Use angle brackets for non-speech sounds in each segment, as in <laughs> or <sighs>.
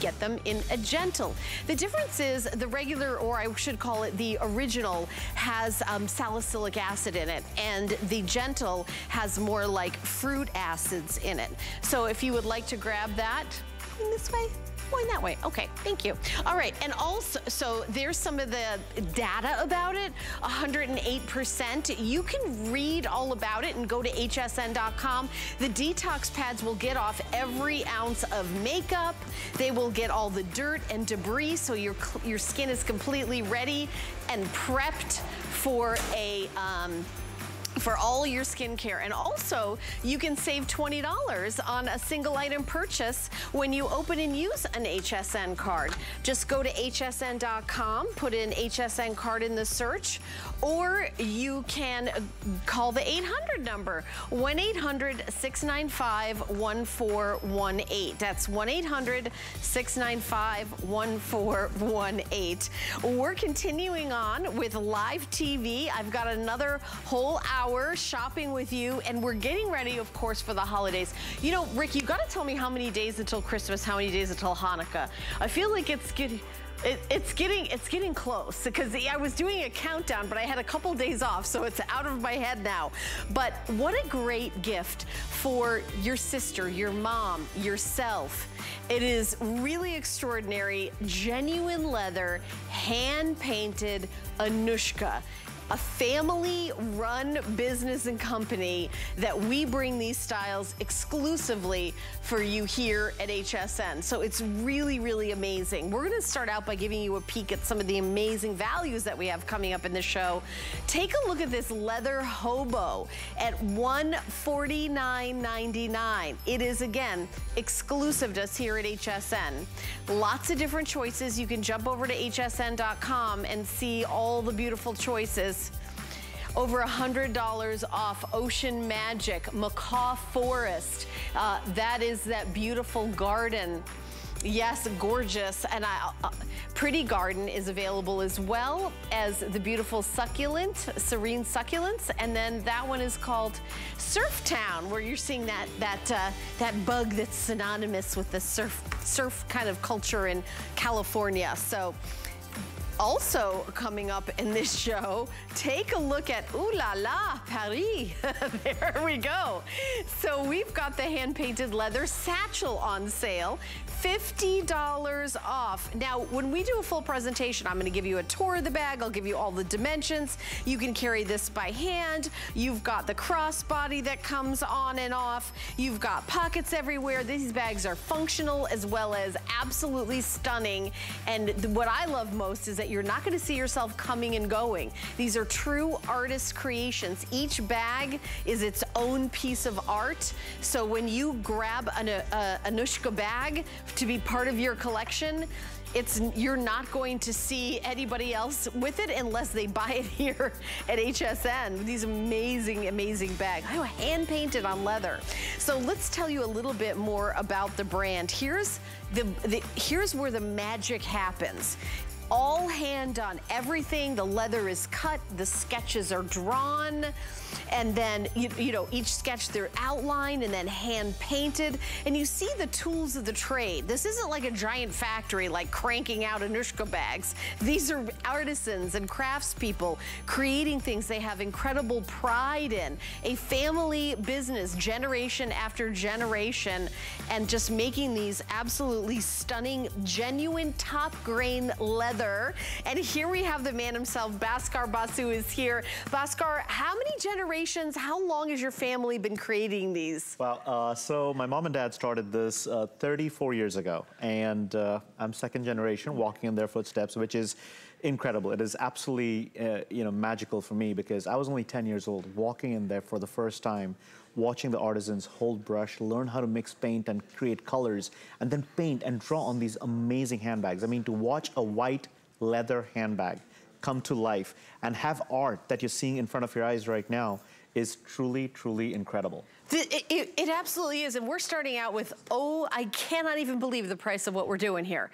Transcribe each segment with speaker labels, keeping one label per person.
Speaker 1: get them in a gentle. The difference is the regular, or I should call it the original, has um, salicylic acid in it, and the gentle has more like fruit acids in it. So if you would like to grab that, this way, going that way. Okay, thank you. All right, and also, so there's some of the data about it, 108%. You can read all about it and go to hsn.com. The detox pads will get off every ounce of makeup. They will get all the dirt and debris so your, your skin is completely ready and prepped for a, um, for all your skincare. And also, you can save $20 on a single item purchase when you open and use an HSN card. Just go to hsn.com, put in HSN card in the search, or you can call the 800 number, 1-800-695-1418. That's 1-800-695-1418. We're continuing on with live TV. I've got another whole hour hour shopping with you, and we're getting ready, of course, for the holidays. You know, Rick, you gotta tell me how many days until Christmas, how many days until Hanukkah. I feel like it's getting... It, it's getting it's getting close because I was doing a countdown, but I had a couple days off, so it's out of my head now. But what a great gift for your sister, your mom, yourself. It is really extraordinary, genuine leather, hand-painted Anuschka a family-run business and company that we bring these styles exclusively for you here at HSN. So it's really, really amazing. We're gonna start out by giving you a peek at some of the amazing values that we have coming up in the show. Take a look at this leather hobo at $149.99. It is, again, exclusive to us here at HSN. Lots of different choices. You can jump over to hsn.com and see all the beautiful choices over $100 off Ocean Magic, Macaw Forest. Uh, that is that beautiful garden. Yes, gorgeous. And I, uh, Pretty Garden is available as well as the beautiful succulent, serene succulents. And then that one is called Surf Town, where you're seeing that that uh, that bug that's synonymous with the surf surf kind of culture in California. So also coming up in this show, take a look at Ooh La La Paris. <laughs> there we go. So we've got the hand-painted leather satchel on sale. $50 off. Now, when we do a full presentation, I'm gonna give you a tour of the bag. I'll give you all the dimensions. You can carry this by hand. You've got the crossbody that comes on and off. You've got pockets everywhere. These bags are functional as well as absolutely stunning. And what I love most is that you're not gonna see yourself coming and going. These are true artist creations. Each bag is its own piece of art. So when you grab an uh, Anuschka bag, to be part of your collection, it's you're not going to see anybody else with it unless they buy it <laughs> here at HSN. These amazing, amazing bags. Oh, hand painted on leather. So let's tell you a little bit more about the brand. Here's the, the here's where the magic happens all hand on Everything, the leather is cut, the sketches are drawn and then, you, you know, each sketch they're outlined and then hand painted. And you see the tools of the trade. This isn't like a giant factory like cranking out Anuschka bags. These are artisans and craftspeople creating things they have incredible pride in. A family business, generation after generation, and just making these absolutely stunning, genuine top grain leather. And here we have the man himself, Bhaskar Basu is here. Bhaskar, how many generations generations? How long has your family been creating these?
Speaker 2: Well, uh, so my mom and dad started this uh, 34 years ago, and uh, I'm second generation walking in their footsteps, which is incredible. It is absolutely, uh, you know, magical for me because I was only 10 years old, walking in there for the first time, watching the artisans hold brush, learn how to mix paint and create colors, and then paint and draw on these amazing handbags. I mean, to watch a white leather handbag come to life and have art that you're seeing in front of your eyes right now is truly, truly incredible.
Speaker 1: It, it, it, absolutely is, and we're starting out with, oh, I cannot even believe the price of what we're doing here.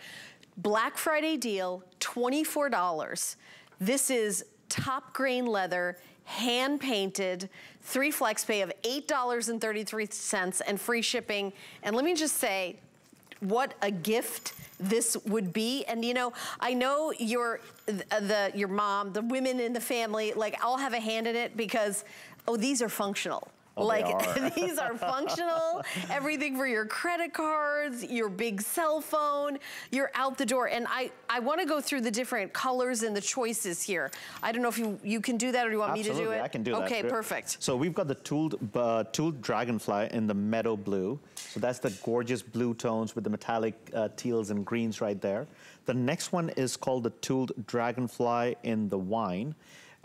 Speaker 1: Black Friday deal, $24. This is top grain leather, hand painted, three flex pay of $8.33 and free shipping. And let me just say, what a gift this would be. And you know, I know your the your mom, the women in the family, like all have a hand in it because oh, these are functional.
Speaker 3: Oh,
Speaker 1: like
Speaker 3: are. <laughs>
Speaker 1: these are functional, everything for your credit cards, your big cell phone, you're out the door. And I, I wanna go through the different colors and the choices here. I don't know if you, you can do that or do you want
Speaker 3: Absolutely,
Speaker 1: me to do it?
Speaker 3: I can do that.
Speaker 1: Okay, perfect.
Speaker 3: So we've got the tooled, uh, tooled dragonfly in the meadow blue. So that's the gorgeous blue tones with the metallic uh, teals and greens right there. The next one is called the tooled dragonfly in the wine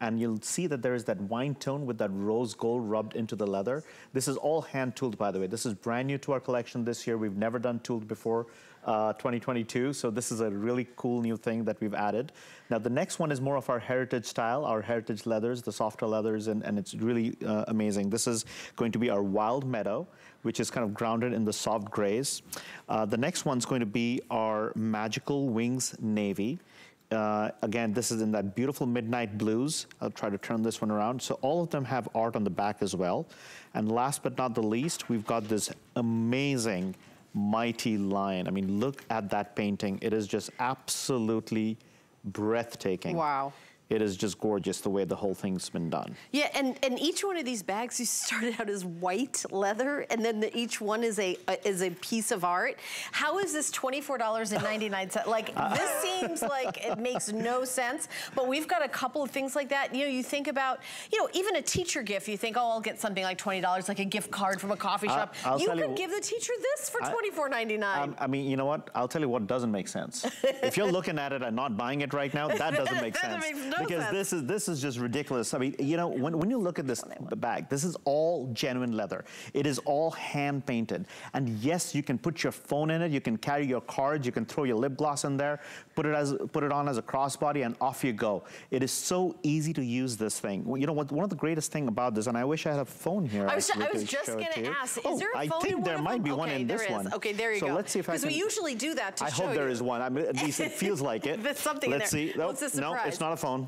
Speaker 3: and you'll see that there is that wine tone with that rose gold rubbed into the leather. This is all hand tooled, by the way. This is brand new to our collection this year. We've never done tooled before. Uh, 2022. So this is a really cool new thing that we've added. Now the next one is more of our heritage style, our heritage leathers, the softer leathers, and, and it's really uh, amazing. This is going to be our wild meadow, which is kind of grounded in the soft grays. Uh, the next one's going to be our magical wings navy. Uh, again, this is in that beautiful midnight blues. I'll try to turn this one around. So all of them have art on the back as well. And last but not the least, we've got this amazing mighty lion. I mean, look at that painting. It is just absolutely breathtaking.
Speaker 1: Wow
Speaker 3: it is just gorgeous the way the whole thing's been done.
Speaker 1: Yeah, and, and each one of these bags, you <laughs> started out as white leather, and then the, each one is a, a, is a piece of art. How is this $24.99? <laughs> like, uh, this seems like it makes no sense, but we've got a couple of things like that. You know, you think about, you know, even a teacher gift, you think, oh, I'll get something like $20, like a gift card from a coffee shop.
Speaker 3: I'll
Speaker 1: you could
Speaker 3: you,
Speaker 1: give the teacher this for $24.99.
Speaker 3: Um, I mean, you know what? I'll tell you what doesn't make sense. if you're looking at it and not buying it right now, that doesn't <laughs> make
Speaker 1: that
Speaker 3: sense.
Speaker 1: No
Speaker 3: because this is this is just ridiculous. I mean, you know, when, when you look at this bag, this is all genuine leather. It is all hand painted. And yes, you can put your phone in it, you can carry your cards, you can throw your lip gloss in there, put it as put it on as a crossbody, and off you go. It is so easy to use this thing. You know what? One of the greatest thing about this, and I wish I had a phone here.
Speaker 1: I was, I was just going to ask, is
Speaker 3: oh,
Speaker 1: there a
Speaker 3: I
Speaker 1: phone
Speaker 3: think there might be
Speaker 1: okay,
Speaker 3: one in this
Speaker 1: is.
Speaker 3: one.
Speaker 1: Okay, there you
Speaker 3: so
Speaker 1: go.
Speaker 3: So let's see if I can.
Speaker 1: Because we usually do that to
Speaker 3: I
Speaker 1: show
Speaker 3: hope there
Speaker 1: you.
Speaker 3: is one. I mean, at least it <laughs> feels like it.
Speaker 1: There's something
Speaker 3: Let's
Speaker 1: in there.
Speaker 3: see. Nope,
Speaker 1: What's a
Speaker 3: no, it's not a phone,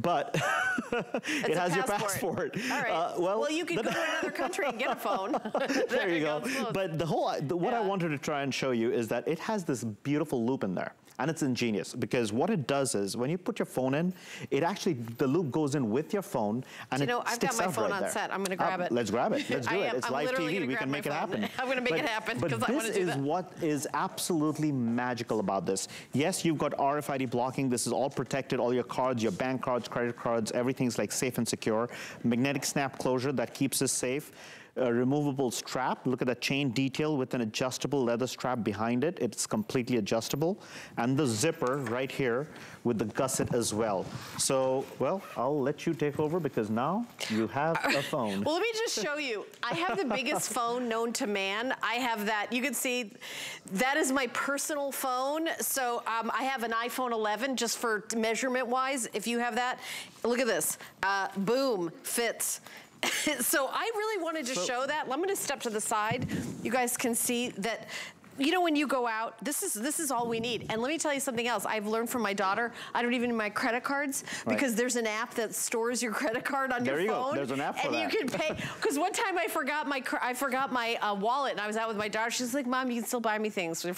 Speaker 3: but <laughs> it has your
Speaker 1: passport.
Speaker 3: passport.
Speaker 1: All right.
Speaker 3: Uh, well,
Speaker 1: well, you could
Speaker 3: the-
Speaker 1: go to <laughs> another country and get a phone. <laughs>
Speaker 3: there you go.
Speaker 1: Close.
Speaker 3: But the whole, the, what I wanted to try and show you is that it has this beautiful loop in there. And it's ingenious because what it does is when you put your phone in, it actually, the loop goes in with your phone and
Speaker 1: you
Speaker 3: it
Speaker 1: know, I've got my phone
Speaker 3: right
Speaker 1: on
Speaker 3: there.
Speaker 1: set. I'm gonna
Speaker 3: Uh,
Speaker 1: grab it.
Speaker 3: Let's grab it. Let's do it.
Speaker 1: am.
Speaker 3: It's
Speaker 1: I'm
Speaker 3: live TV. We can make it happen.
Speaker 1: I'm gonna make
Speaker 3: But-
Speaker 1: it happen because I wanna do
Speaker 3: this
Speaker 1: is
Speaker 3: what is absolutely magical about this. Yes, you've got RFID blocking. This is all protected. All your cards, your bank cards, credit cards, everything's like safe and secure. Magnetic snap closure that keeps us safe. A removable strap. Look at that chain detail with an adjustable leather strap behind it. It's completely adjustable. And the zipper right here with the gusset as well. So, well, I'll let you take over because now you have a <laughs> phone.
Speaker 1: Well, let me just show you. I have the biggest <laughs> phone known to man. I have that. You can see that is my personal phone. So um, I have an iPhone 11 just for measurement wise. If you have that, look at this. Uh, boom, fits. <laughs> so I really wanted to
Speaker 3: So-
Speaker 1: show that. I'm going to step to the side. You guys can see that you know, when you go out, this is this is all we need. And let me tell you something else. I've learned from my daughter. I don't even need my credit cards
Speaker 3: Right.
Speaker 1: because there's an app that stores your credit card on
Speaker 3: There
Speaker 1: your
Speaker 3: you go.
Speaker 1: phone.
Speaker 3: There's an app for
Speaker 1: and
Speaker 3: that.
Speaker 1: you can pay. <laughs> Because one time I forgot my I forgot my uh, wallet and I was out with my daughter. She's like, "Mom, you can still buy me things." <laughs>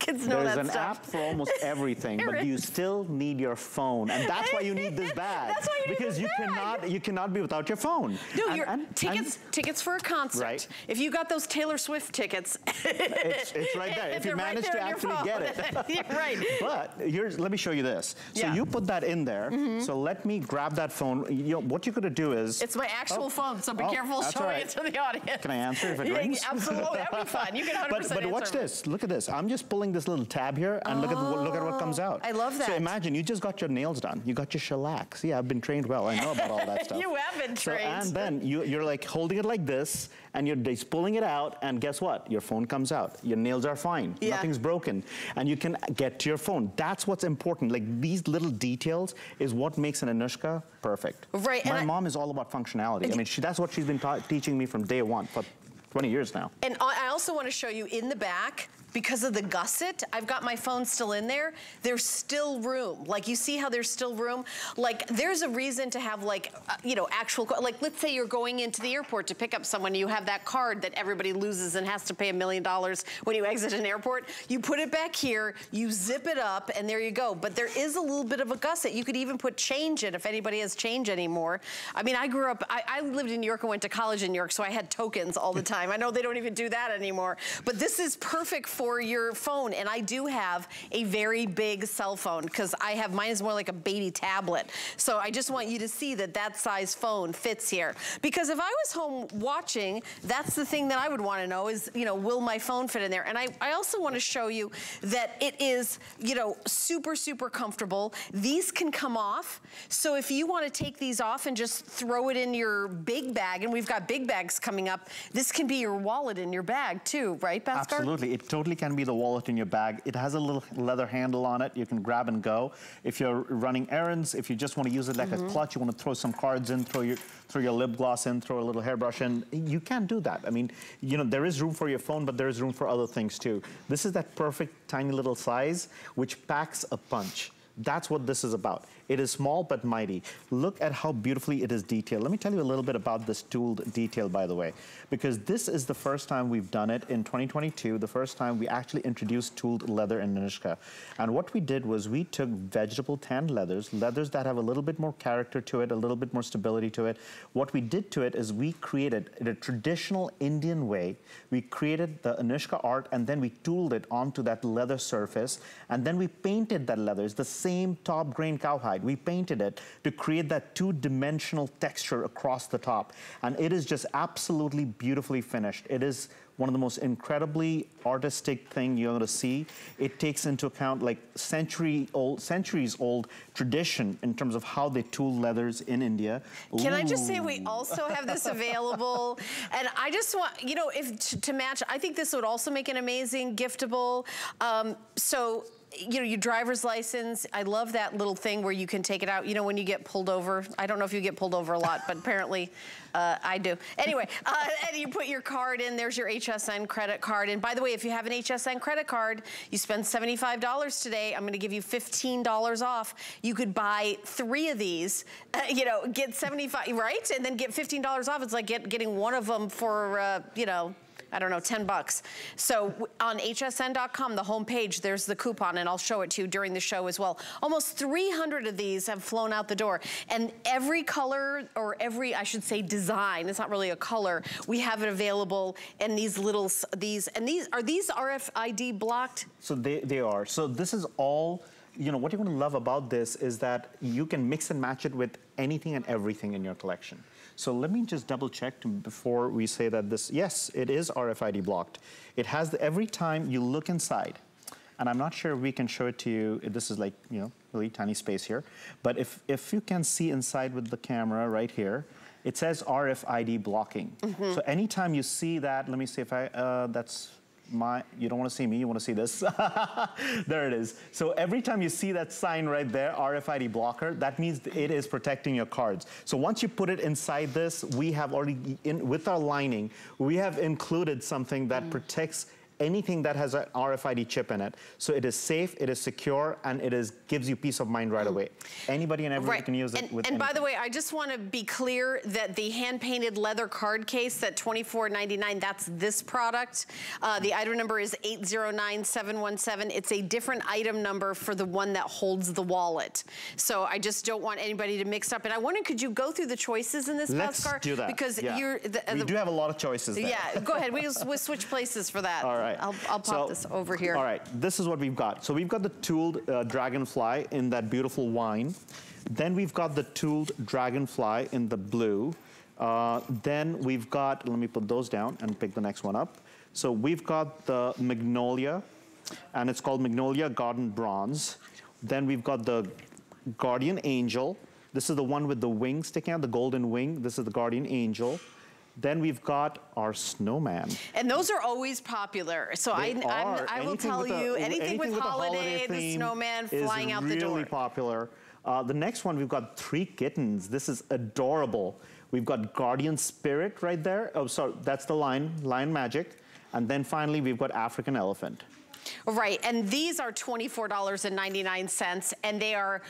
Speaker 1: Kids know
Speaker 3: There's
Speaker 1: that
Speaker 3: an app for almost <laughs> everything, but you still need your phone, and that's why you need this bag. <laughs>
Speaker 1: That's why you need
Speaker 3: because
Speaker 1: this
Speaker 3: you
Speaker 1: bag.
Speaker 3: cannot you cannot be without your phone.
Speaker 1: No,
Speaker 3: And-
Speaker 1: your
Speaker 3: and- and
Speaker 1: tickets tickets for a concert.
Speaker 3: Right.
Speaker 1: If you got those Taylor Swift tickets, <laughs>
Speaker 3: it's, it's right there. If you
Speaker 1: they're right
Speaker 3: manage to actually get it.
Speaker 1: Right.
Speaker 3: But here's let me show you this. So
Speaker 1: Yeah.
Speaker 3: You put that in there. Mm-hmm. So let me grab that phone. You know what you're gonna do is
Speaker 1: It's my actual
Speaker 3: Oh.
Speaker 1: phone, so be
Speaker 3: Oh,
Speaker 1: careful showing
Speaker 3: right.
Speaker 1: it to the audience.
Speaker 3: Can I answer if it
Speaker 1: Yeah,
Speaker 3: rings?
Speaker 1: Absolutely, that'd be fun. You can 100%
Speaker 3: But, but watch this. Look at this. I'm just pulling this little tab here, and look at look at what comes oh, out.
Speaker 1: Oh, I love that.
Speaker 3: So imagine you just got your nails done. You got your shellac. See, I've been trained well. I know about all that <laughs> stuff.
Speaker 1: You have been
Speaker 3: So,
Speaker 1: trained.
Speaker 3: and then you, you're like holding it like this, and you're just pulling it out, and guess what? Your phone comes out. Your nails are fine.
Speaker 1: Yeah.
Speaker 3: Nothing's broken, and you can get to your phone. That's what's important. Like these little details is what makes an Anuschka perfect.
Speaker 1: Right,
Speaker 3: My
Speaker 1: I-
Speaker 3: mom is all about functionality. I mean, she, that's what she's been teaching me from day one for 20 years now.
Speaker 1: And I I also want to show you in the back, because of the gusset, I've got my phone still in there, there's still room. Like you see how there's still room? Like there's a reason to have like, uh, you know, actual, like let's say you're going into the airport to pick up someone, you have that card that everybody loses and has to pay a million dollars when you exit an airport. You put it back here, you zip it up, and there you go. But there is a little bit of a gusset. You could even put change in if anybody has change anymore. I mean, I grew up, I, I lived in New York and went to college in New York, so I had tokens all the time. I know they don't even do that anymore. But this is perfect for your phone. And I do have a very big cell phone because I have, mine is more like a baby tablet. So I just want you to see that that size phone fits here. Because if I was home watching, that's the thing that I would want to know is, you know, will my phone fit in there? And I, I also want to show you that it is, you know, super, super comfortable. These can come off. So if you want to take these off and just throw it in your big bag, and we've got big bags coming up, this can be your wallet in your bag too, right, Bhaskar?
Speaker 3: Absolutely. It totally can be the wallet in your bag. It has a little leather handle on it. You can grab and go. If you're running errands, if you just want to use it like mm -hmm. a mm-hmm. clutch, you want to throw some cards in, throw your throw your lip gloss in, throw a little hairbrush in, you can do that. I mean, you know, there is room for your phone, but there is room for other things too. This is that perfect tiny little size, which packs a punch. That's what this is about. It is small but mighty. Look at how beautifully it is detailed. Let me tell you a little bit about this tooled detail, by the way, because this is the first time we've done it in 2022, the first time we actually introduced tooled leather in Nishtka. And what we did was we took vegetable tanned leathers, leathers that have a little bit more character to it, a little bit more stability to it. What we did to it is we created, in a traditional Indian way, we created the Anuschka art and then we tooled it onto that leather surface and then we painted that leather. It's the same top grain cowhide We painted it to create that two-dimensional texture across the top. And it is just absolutely beautifully finished. It is one of the most incredibly artistic thing you're going to see. It takes into account like century old, centuries old tradition in terms of how they tool leathers in India.
Speaker 1: Can Ooh. I just say we also have this <laughs> available? and I just want, you know, if to, to, match, I think this would also make an amazing giftable. Um, so you know, your driver's license, I love that little thing where you can take it out. You know, when you get pulled over, I don't know if you get pulled over a lot, but apparently <laughs> uh, I do. Anyway, uh, <laughs> and you put your card in, there's your HSN credit card. And by the way, if you have an HSN credit card, you spend $75 today, I'm gonna give you $15 off. You could buy three of these, uh, <laughs> you know, get 75, right? And then get $15 off. It's like get, getting one of them for, uh, you know, I don't know, 10 bucks. So on hsn.com, the homepage, there's the coupon, and I'll show it to you during the show as well. Almost 300 of these have flown out the door. And every color, or every, I should say, design, it's not really a color, we have it available in these little, these, and these, are these RFID blocked?
Speaker 3: So they, they are. So this is all, you know, what you're gonna love about this is that you can mix and match it with anything and everything in your collection. So let me just double check before we say that this, yes, it is RFID blocked. It has, the, every time you look inside, and I'm not sure we can show it to you, this is like, you know, really tiny space here, but if, if you can see inside with the camera right here, it says RFID blocking. Mm -hmm. So anytime you see that, let me see if I, uh, that's my, you don't want to see me, you want to see this. <laughs> there it is. So every time you see that sign right there, RFID blocker, that means it is protecting your cards. So once you put it inside this, we have already, in, with our lining, we have included something that mm. protects anything that has an RFID chip in it. So it is safe, it is secure, and it is gives you peace of mind right mm. away. Anybody and everybody right. can use it
Speaker 1: and, And by the way, I just want to be clear that the hand-painted leather card case, that $24.99, that's this product. Uh, the item number is 809717. It's a different item number for the one that holds the wallet. So I just don't want anybody to mix up. And I wonder, could you go through the choices in this
Speaker 3: Let's do that.
Speaker 1: Because
Speaker 3: yeah.
Speaker 1: you're... The,
Speaker 3: we
Speaker 1: the,
Speaker 3: do have a lot of choices there.
Speaker 1: Yeah, go ahead. We'll, we'll switch places for that. <laughs>
Speaker 3: All right
Speaker 1: right. I'll, I'll pop so, this over here.
Speaker 3: All right, this is what we've got. So we've got the tooled uh, dragonfly in that beautiful wine. Then we've got the tooled dragonfly in the blue. Uh, then we've got, let me put those down and pick the next one up. So we've got the magnolia, and it's called Magnolia Garden Bronze. Then we've got the Guardian Angel. This is the one with the wing sticking out, the golden wing. This is the Guardian Angel. Then we've got our snowman.
Speaker 1: And those are always popular. So I, I, will tell you, anything, anything with, with holiday, holiday the snowman flying out
Speaker 3: really
Speaker 1: the door.
Speaker 3: really popular. Uh, the next one, we've got three kittens. This is adorable. We've got Guardian Spirit right there. Oh, sorry, that's the lion, Lion Magic. And then finally, we've got African Elephant.
Speaker 1: Right, and these are $24.99 and they are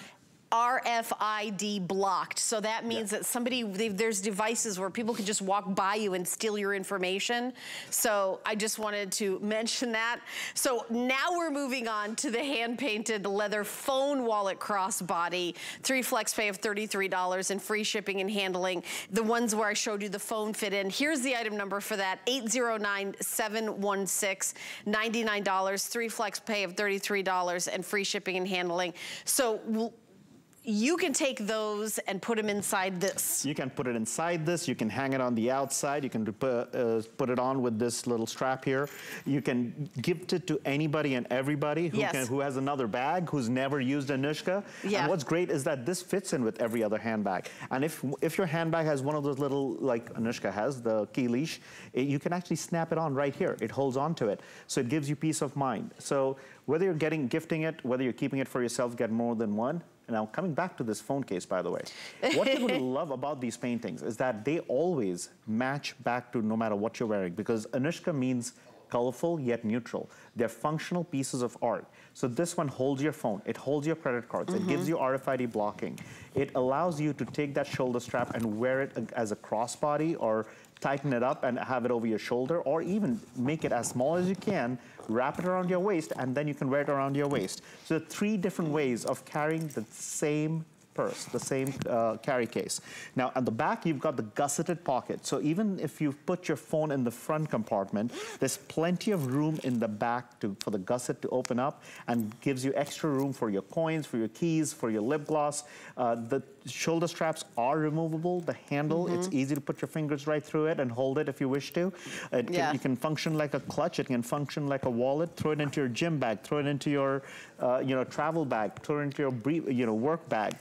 Speaker 1: RFID blocked. So that means yeah. that somebody, there's devices where people can just walk by you and steal your information. So I just wanted to <laughs> mention that. So now we're moving on to the hand-painted leather phone wallet crossbody. Three flex pay of $33 and free shipping and handling. The ones where I showed you the phone fit in. Here's the item number for that, 809-716, $99. Three flex pay of $33 and free shipping and handling. So you can take those and put them inside this.
Speaker 3: You can put it inside this. You can hang it on the outside. You can put, uh, put it on with this little strap here. You can gift it to anybody and everybody who, yes. can, who has another bag, who's never used a Anuschka. Yeah. And what's great is that this fits in with every other handbag. And if, if your handbag has one of those little, like Anuschka has, the key leash, it, you can actually snap it on right here. It holds on to it. So it gives you peace of mind. So whether you're getting gifting it, whether you're keeping it for yourself, get more than one, now, coming back to this phone case, by the way, <laughs> what people love about these paintings is that they always match back to no matter what you're wearing because Anuschka means colorful yet neutral. They're functional pieces of art. So this one holds your phone, it holds your credit cards, mm -hmm. it gives mm-hmm. you RFID blocking. It allows you to take that shoulder strap and wear it as a crossbody or tighten it up and have it over your shoulder or even make it as small as you can wrap it around your waist, and then you can wear it around your waist. So three different ways of carrying the same purse, the same uh, carry case. Now, at the back, you've got the gusseted pocket. So even if you put your phone in the front compartment, there's plenty of room in the back to, for the gusset to open up and gives you extra room for your coins, for your keys, for your lip gloss. Uh, the shoulder straps are removable. The handle, mm -hmm. it's mm-hmm. easy to put your fingers right through it and hold it if you wish to. It can. You can function like a clutch. It can function like a wallet. Throw it into your gym bag. Throw it into your, uh, you know, travel bag. Throw it into your, brief, you know, work bag.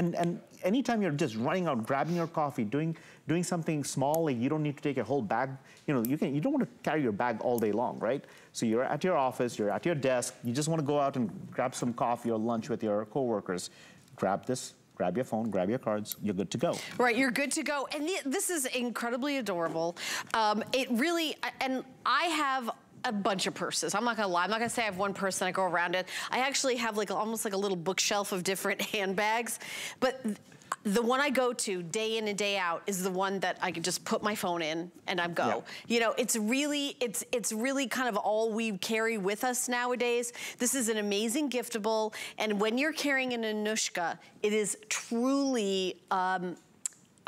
Speaker 3: And, and anytime you're just running out, grabbing your coffee, doing doing something small, like you don't need to take a whole bag. You know, you can you don't want to carry your bag all day long, right? So you're at your office, you're at your desk. You just want to go out and grab some coffee or lunch with your coworkers. Grab this grab your phone, grab your cards, you're good to go.
Speaker 1: Right, you're good to go. And this is incredibly adorable. Um, it really, and I have a bunch of purses. I'm not gonna lie. I'm not gonna say I have one purse and I go around it. I actually have like almost like a little bookshelf of different <laughs> handbags. But the one I go to day in and day out is the one that I can just put my phone in and I'm go. Yep. You know, it's really, it's, it's really kind of all we carry with us nowadays. This is an amazing giftable. And when you're carrying an Anuschka, it is truly, um,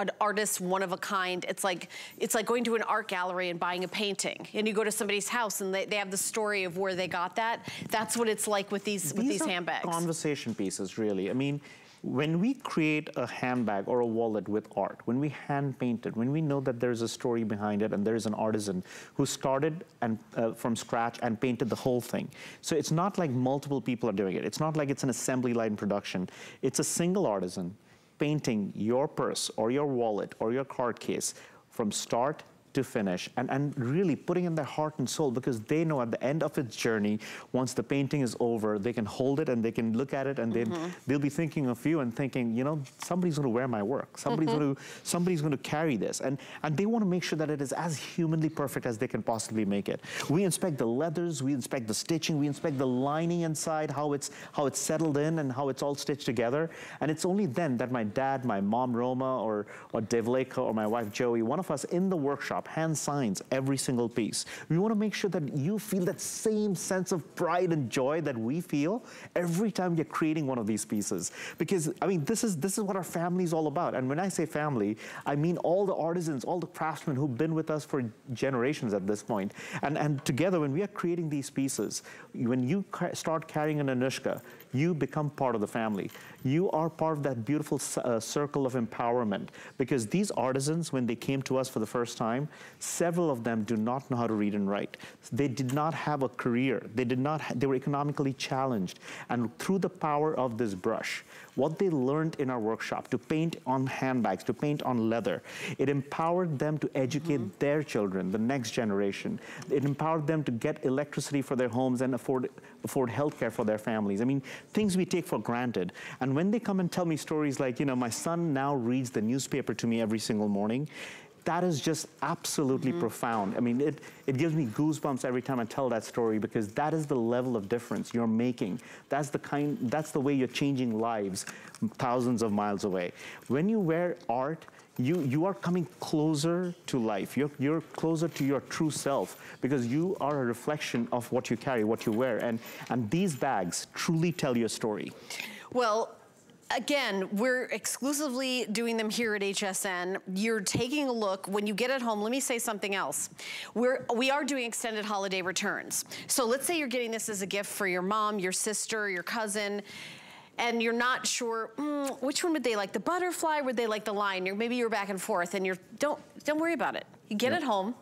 Speaker 1: an artist one of a kind. It's like it's like going to an art gallery and buying a painting. And you go to somebody's house and they, they have the story of where they got that. That's what it's like with these, these with these handbags.
Speaker 3: conversation pieces, really. I mean, when we create a handbag or a wallet with art, when we hand paint it, when we know that there's a story behind it and there's an artisan who started and uh, from scratch and painted the whole thing. So it's not like multiple people are doing it. It's not like it's an assembly line production. It's a single artisan painting your purse or your wallet or your card case from start to finish and, and really putting in their heart and soul because they know at the end of its journey, once the painting is over, they can hold it and they can look at it and mm -hmm. they'll be thinking of you and thinking, you know, somebody's going to wear my work. Somebody's mm -hmm. going to somebody's going to carry this. And, and they want to make sure that it is as humanly perfect as they can possibly make it. We inspect the leathers, we inspect the stitching, we inspect the lining inside, how it's, how it's settled in and how it's all stitched together. And it's only then that my dad, my mom Roma, or, or Devleka, or my wife Joey, one of us in the workshop hand signs every single piece. We want to make sure that you feel that same sense of pride and joy that we feel every time you're creating one of these pieces. Because, I mean, this is, this is what our family is all about. And when I say family, I mean all the artisans, all the craftsmen who've been with us for generations at this point. And, and together, when we are creating these pieces, when you start carrying an Anuschka, you become part of the family. You are part of that beautiful uh, circle of empowerment because these artisans, when they came to us for the first time, several of them do not know how to read and write. They did not have a career. They did not, they were economically challenged. And through the power of this brush, what they learned in our workshop to paint on handbags, to paint on leather, it empowered them to educate mm -hmm. their children, the next generation. It empowered them to get electricity for their homes and afford, afford healthcare for their families. I mean, things we take for granted. And when they come and tell me stories like, you know, my son now reads the newspaper to me every single morning, that is just absolutely mm -hmm. profound. I mean, it, it gives me goosebumps every time I tell that story because that is the level of difference you're making. That's the kind, that's the way you're changing lives thousands of miles away. When you wear art, you, you are coming closer to life. You're, you're closer to your true self because you are a reflection of what you carry, what you wear. And, and these bags truly tell your story.
Speaker 1: Well, again, we're exclusively doing them here at HSN. You're taking a look when you get at home. Let me say something else. We're, we are doing extended holiday returns. So let's say you're getting this as a gift for your mom, your sister, your cousin and you're not sure mm, which one would they like the butterfly would they like the line you're maybe you're back and forth and you're don't don't worry about it you get yep. it home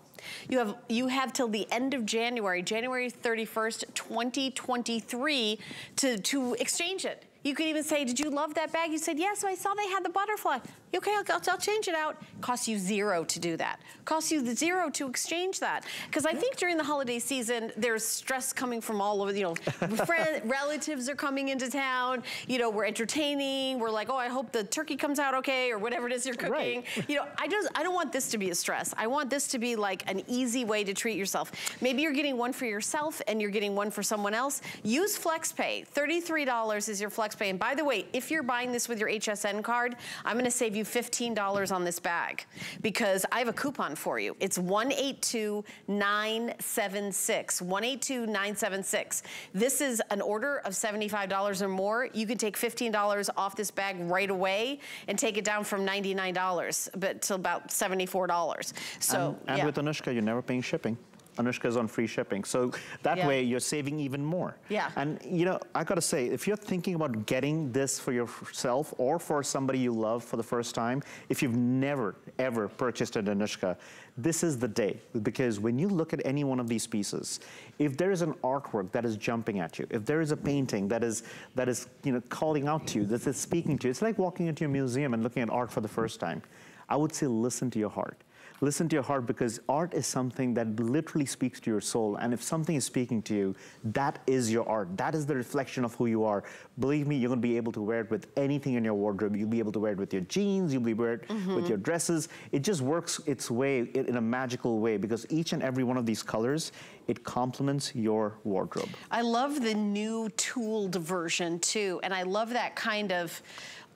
Speaker 1: you have you have till the end of January January 31st 2023 to to exchange it you could even say, did you love that bag? You said, yes, I saw they had the butterfly. Okay, I'll, I'll, change it out. Costs you zero to do that. Costs you the zero to exchange that. Because I think during the holiday season, there's stress coming from all over, you know, <laughs> friends, relatives are coming into town, you know, we're entertaining, we're like, oh, I hope the turkey comes out okay, or whatever it is you're cooking. Right. You know, I just, I don't want this to be a stress. I want this to be like an easy way to treat yourself. Maybe you're getting one for yourself and you're getting one for someone else. Use FlexPay. $33 is your FlexPay. And by the way, if you're buying this with your HSN card, I'm gonna save you you $15 on this bag because I have a coupon for you. It's 182976, 182976. This is an order of $75 or more. You can take $15 off this bag right away and take it down from $99, but to about $74.
Speaker 3: So, And, and yeah. with Anuschka, you're never paying shipping. Anuschka's on free shipping. So that yeah. way you're saving even more.
Speaker 1: Yeah.
Speaker 3: And you know, I gotta say, if you're thinking about getting this for yourself or for somebody you love for the first time, if you've never, ever purchased an Anuschka, this is the day. Because when you look at any one of these pieces, if there is an artwork that is jumping at you, if there is a painting that is, that is you know, calling out to you, that is speaking to you, it's like walking into a museum and looking at art for the first time. I would say listen to your heart listen to your heart because art is something that literally speaks to your soul. And if something is speaking to you, that is your art. That is the reflection of who you are. Believe me, you're gonna be able to wear it with anything in your wardrobe. You'll be able to wear it with your jeans, you'll be wear it mm -hmm. with your dresses. It just works its way in a magical way because each and every one of these colors, it complements your wardrobe.
Speaker 1: I love the new tooled version too. And I love that kind of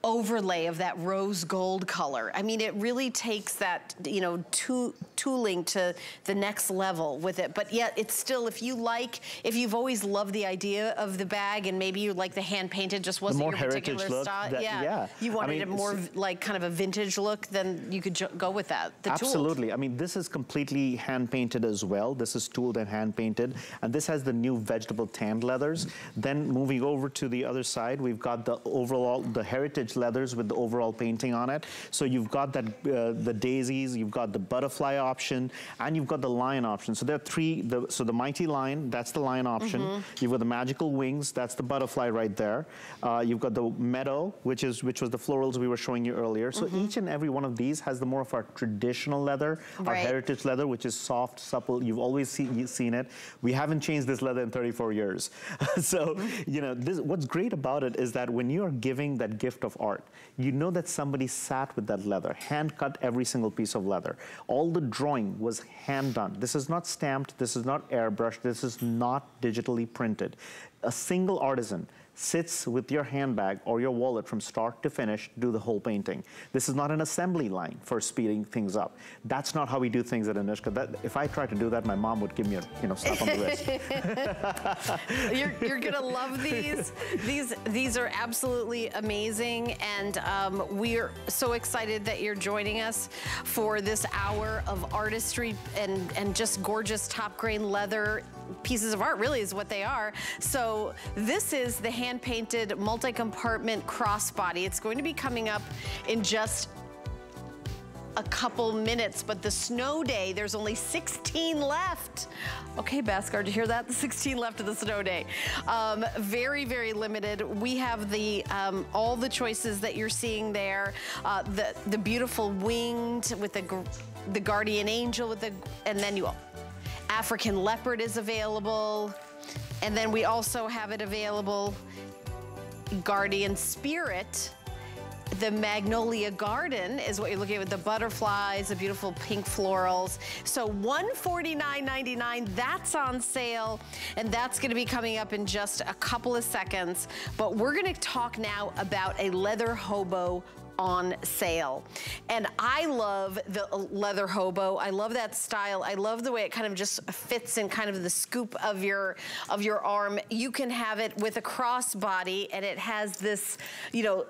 Speaker 1: overlay of that rose gold color. I mean, it really takes that, you know, tooling to the next level with it. But yet it's still, if you like, if you've always loved the idea of the bag and maybe you like the hand painted just wasn't your particular style.
Speaker 3: That,
Speaker 1: yeah.
Speaker 3: yeah.
Speaker 1: You wanted I mean, a more like kind of a vintage look, then you could go with that.
Speaker 3: Absolutely.
Speaker 1: Tooled.
Speaker 3: I mean, this is completely hand painted as well. This is tooled and hand painted. And this has the new vegetable tanned leathers. Then moving over to the other side, we've got the overall, the heritage leathers with the overall painting on it. So you've got that uh, the daisies, you've got the butterfly option, and you've got the lion option. So there are three, the, so the mighty lion, that's the lion option. Mm -hmm. You've got the magical wings, that's the butterfly right there. Uh, you've got the meadow, which is which was the florals we were showing you earlier. So mm -hmm. each and every one of these has the more of our traditional leather, right. our heritage leather, which is soft, supple. You've always see, seen it. We haven't changed this leather in 34 years. <laughs> so, mm -hmm. you know, this, what's great about it is that when you are giving that gift of art, you know that somebody sat with that leather, hand cut every single piece of leather. All the drawing was hand done. This is not stamped, this is not airbrushed, this is not digitally printed. A single artisan sits with your handbag or your wallet from start to finish, do the whole painting. This is not an assembly line for speeding things up. That's not how we do things at Anuschka. That, if I tried to do that, my mom would give me a you know slap on the
Speaker 1: wrist. <laughs> you're, you're gonna love these. These these are absolutely amazing, and um, we're so excited that you're joining us for this hour of artistry and and just gorgeous top grain leather pieces of art really is what they are. So this is the hand-painted multi-compartment crossbody. It's going to be coming up in just a couple minutes, but the snow day, there's only 16 left. Okay, Bhaskar, did you hear that? The <laughs> 16 left of the snow day. Um, very, very limited. We have the um, all the choices that you're seeing there. Uh, the, the beautiful winged with the, the guardian angel with the, and then you all, African leopard is available. And then we also have it available, Guardian Spirit. The Magnolia Garden is what you're looking at with the butterflies, the beautiful pink florals. So $149.99, that's on sale. And that's gonna be coming up in just a couple of seconds. But we're gonna talk now about a leather hobo on sale. And I love the leather hobo. I love that style. I love the way it kind of just fits in kind of the scoop of your of your arm. You can have it with a crossbody and it has this, you know,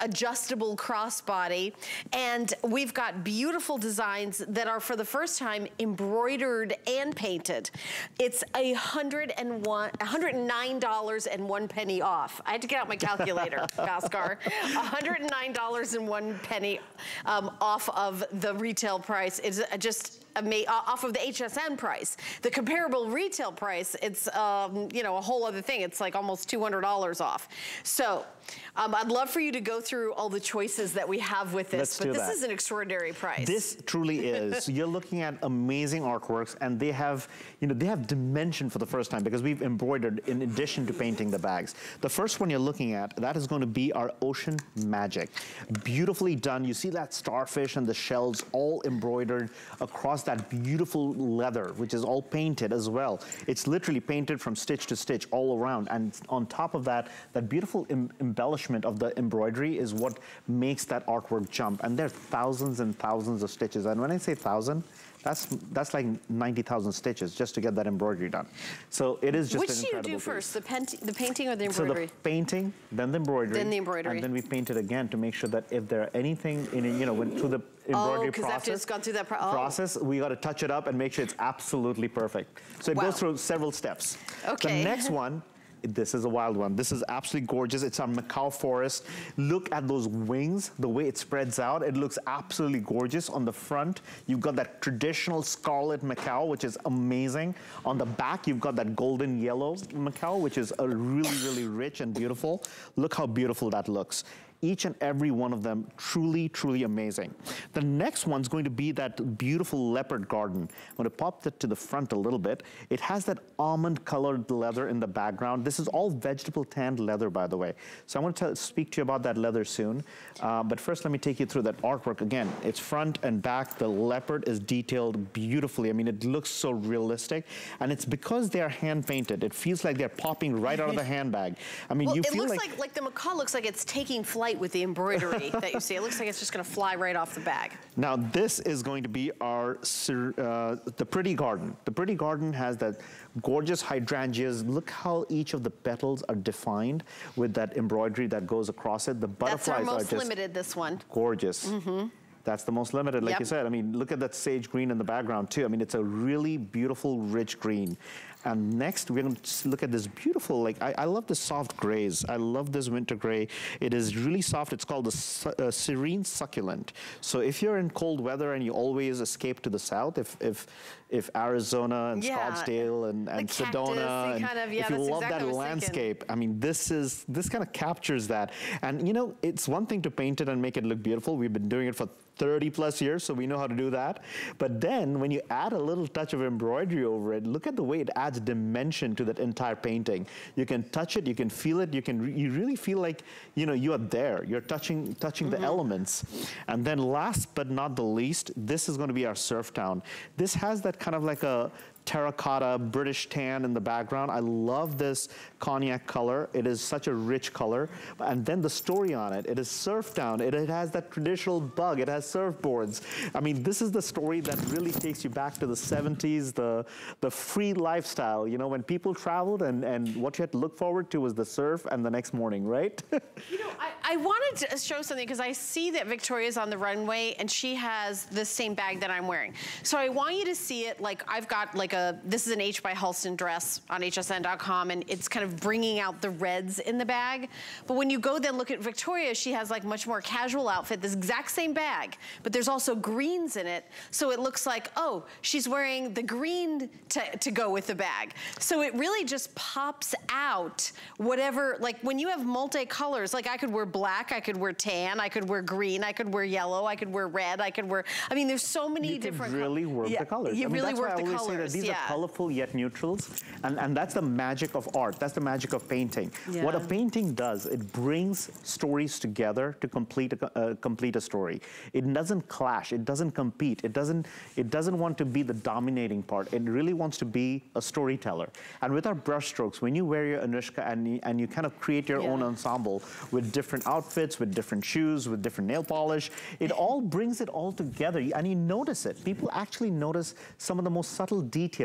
Speaker 1: adjustable crossbody. And we've got beautiful designs that are for the first time embroidered and painted. It's a hundred and one, $109 and one penny off. I had to get out my calculator, <laughs> Bhaskar. $109 and one penny um, off of the retail price. It's just off of the HSN price. The comparable retail price, it's, um, you know, a whole other thing. It's like almost $200 off. So um, I'd love for you to go through all the choices that we have with this,
Speaker 3: Let's
Speaker 1: but this
Speaker 3: that.
Speaker 1: is an extraordinary price.
Speaker 3: This truly is. You're looking at amazing artworks and they have, you know, they have dimension for the first time because we've embroidered in addition to painting the bags. The first one you're looking at, that is going to be our Ocean Magic. Beautifully done. You see that starfish and the shells all embroidered across that beautiful leather, which is all painted as well. It's literally painted from stitch to stitch all around. And on top of that, that beautiful em embellishment of the embroidery is what makes that artwork jump. And there are thousands and thousands of stitches. And when I say thousand, that's that's like 90,000 stitches just to get that embroidery done. So it is just
Speaker 1: Which
Speaker 3: an incredible
Speaker 1: do you do first, the, the painting or the embroidery?
Speaker 3: So the painting, then the embroidery.
Speaker 1: Then the embroidery.
Speaker 3: And then we paint it again to make sure that if there are anything in it, you know, when, through the oh, embroidery
Speaker 1: oh,
Speaker 3: process,
Speaker 1: after it's gone through that pro oh.
Speaker 3: process, we got to touch it up and make sure it's absolutely perfect. So it
Speaker 1: wow.
Speaker 3: goes through several steps.
Speaker 1: Okay.
Speaker 3: The next <laughs> one this is a wild one. This is absolutely gorgeous. It's our Macaw forest. Look at those wings, the way it spreads out. It looks absolutely gorgeous. On the front, you've got that traditional scarlet Macaw, which is amazing. On the back, you've got that golden yellow Macaw, which is a really, really rich and beautiful. Look how beautiful that looks each and every one of them truly, truly amazing. The next one's going to be that beautiful leopard garden. I'm going to pop that to the front a little bit. It has that almond colored leather in the background. This is all vegetable tanned leather, by the way. So I want to speak to you about that leather soon. Uh, but first, let me take you through that artwork. Again, it's front and back. The leopard is detailed beautifully. I mean, it looks so realistic. And it's because they are hand painted. It feels like they're popping right out of the <laughs> handbag. I mean,
Speaker 1: well,
Speaker 3: you
Speaker 1: it
Speaker 3: feel
Speaker 1: looks
Speaker 3: like,
Speaker 1: like, like the macaw looks like it's taking flight with the embroidery <laughs> that you see. It looks like it's just gonna fly right off the bag.
Speaker 3: Now this is going to be our, uh, the pretty garden. The pretty garden has that gorgeous hydrangeas. Look how each of the petals are defined with that embroidery that goes across it. The butterflies are just-
Speaker 1: That's our most limited, this one.
Speaker 3: gorgeous. Mm -hmm. That's the most limited, like yep. you said. I mean, look at that sage green in the background too. I mean, it's a really beautiful, rich green. And next, we're going to look at this beautiful, like, I, I, love the soft grays. I love this winter gray. It is really soft. It's called the uh, serene succulent. So if you're in cold weather and you always escape to the south, if, if, if Arizona and yeah, Scottsdale and, and Sedona, and kind of, yeah, if you love exactly that landscape, thinking. I mean, this is, this kind of captures that. And you know, it's one thing to paint it and make it look beautiful. We've been doing it for 30 plus years, so we know how to do that. But then when you add a little touch of embroidery over it, look at the way it adds dimension to that entire painting. You can touch it, you can feel it, you can you really feel like, you know, you are there. You're touching touching mm -hmm. the mm-hmm. elements. And then last but not the least, this is going to be our surf town. This has that kind of like a terracotta British tan in the background. I love this cognac color. It is such a rich color. And then the story on it, it is surf down. It, it has that traditional bug. It has surfboards. I mean, this is the story that really takes you back to the 70s, the, the free lifestyle, you know, when people traveled and, and what you had to look forward to was the surf and the next morning, right? <laughs>
Speaker 1: you know, I, I wanted to show something because I see that Victoria's on the runway and she has the same bag that I'm wearing. So I want you to see it like I've got like a a, this is an H by Halston dress on hsn.com and it's kind of bringing out the reds in the bag. But when you go then look at Victoria, she has like much more casual outfit, this exact same bag, but there's also greens in it. So it looks like, oh, she's wearing the green to, to go with the bag. So it really just pops out whatever, like when you have multi-colors, like I could wear black, I could wear tan, I could wear green, I could wear yellow, I could wear red, I could wear, I mean, there's so many
Speaker 3: you
Speaker 1: different.
Speaker 3: You really work
Speaker 1: yeah,
Speaker 3: the colors.
Speaker 1: You
Speaker 3: I mean,
Speaker 1: really work the colors.
Speaker 3: Say that these yeah. are colorful yet neutrals. And, and that's the magic of art. That's the magic of painting. Yeah. What a painting does, it brings stories together to complete a, uh, complete a story. It doesn't clash. It doesn't compete. It doesn't, it doesn't want to be the dominating part. It really wants to be a storyteller. And with our brush strokes, when you wear your Anushka and you, and you kind of create your yeah. own ensemble with different outfits, with different shoes, with different nail polish, it <laughs> all brings it all together. And you notice it. People actually notice some of the most subtle details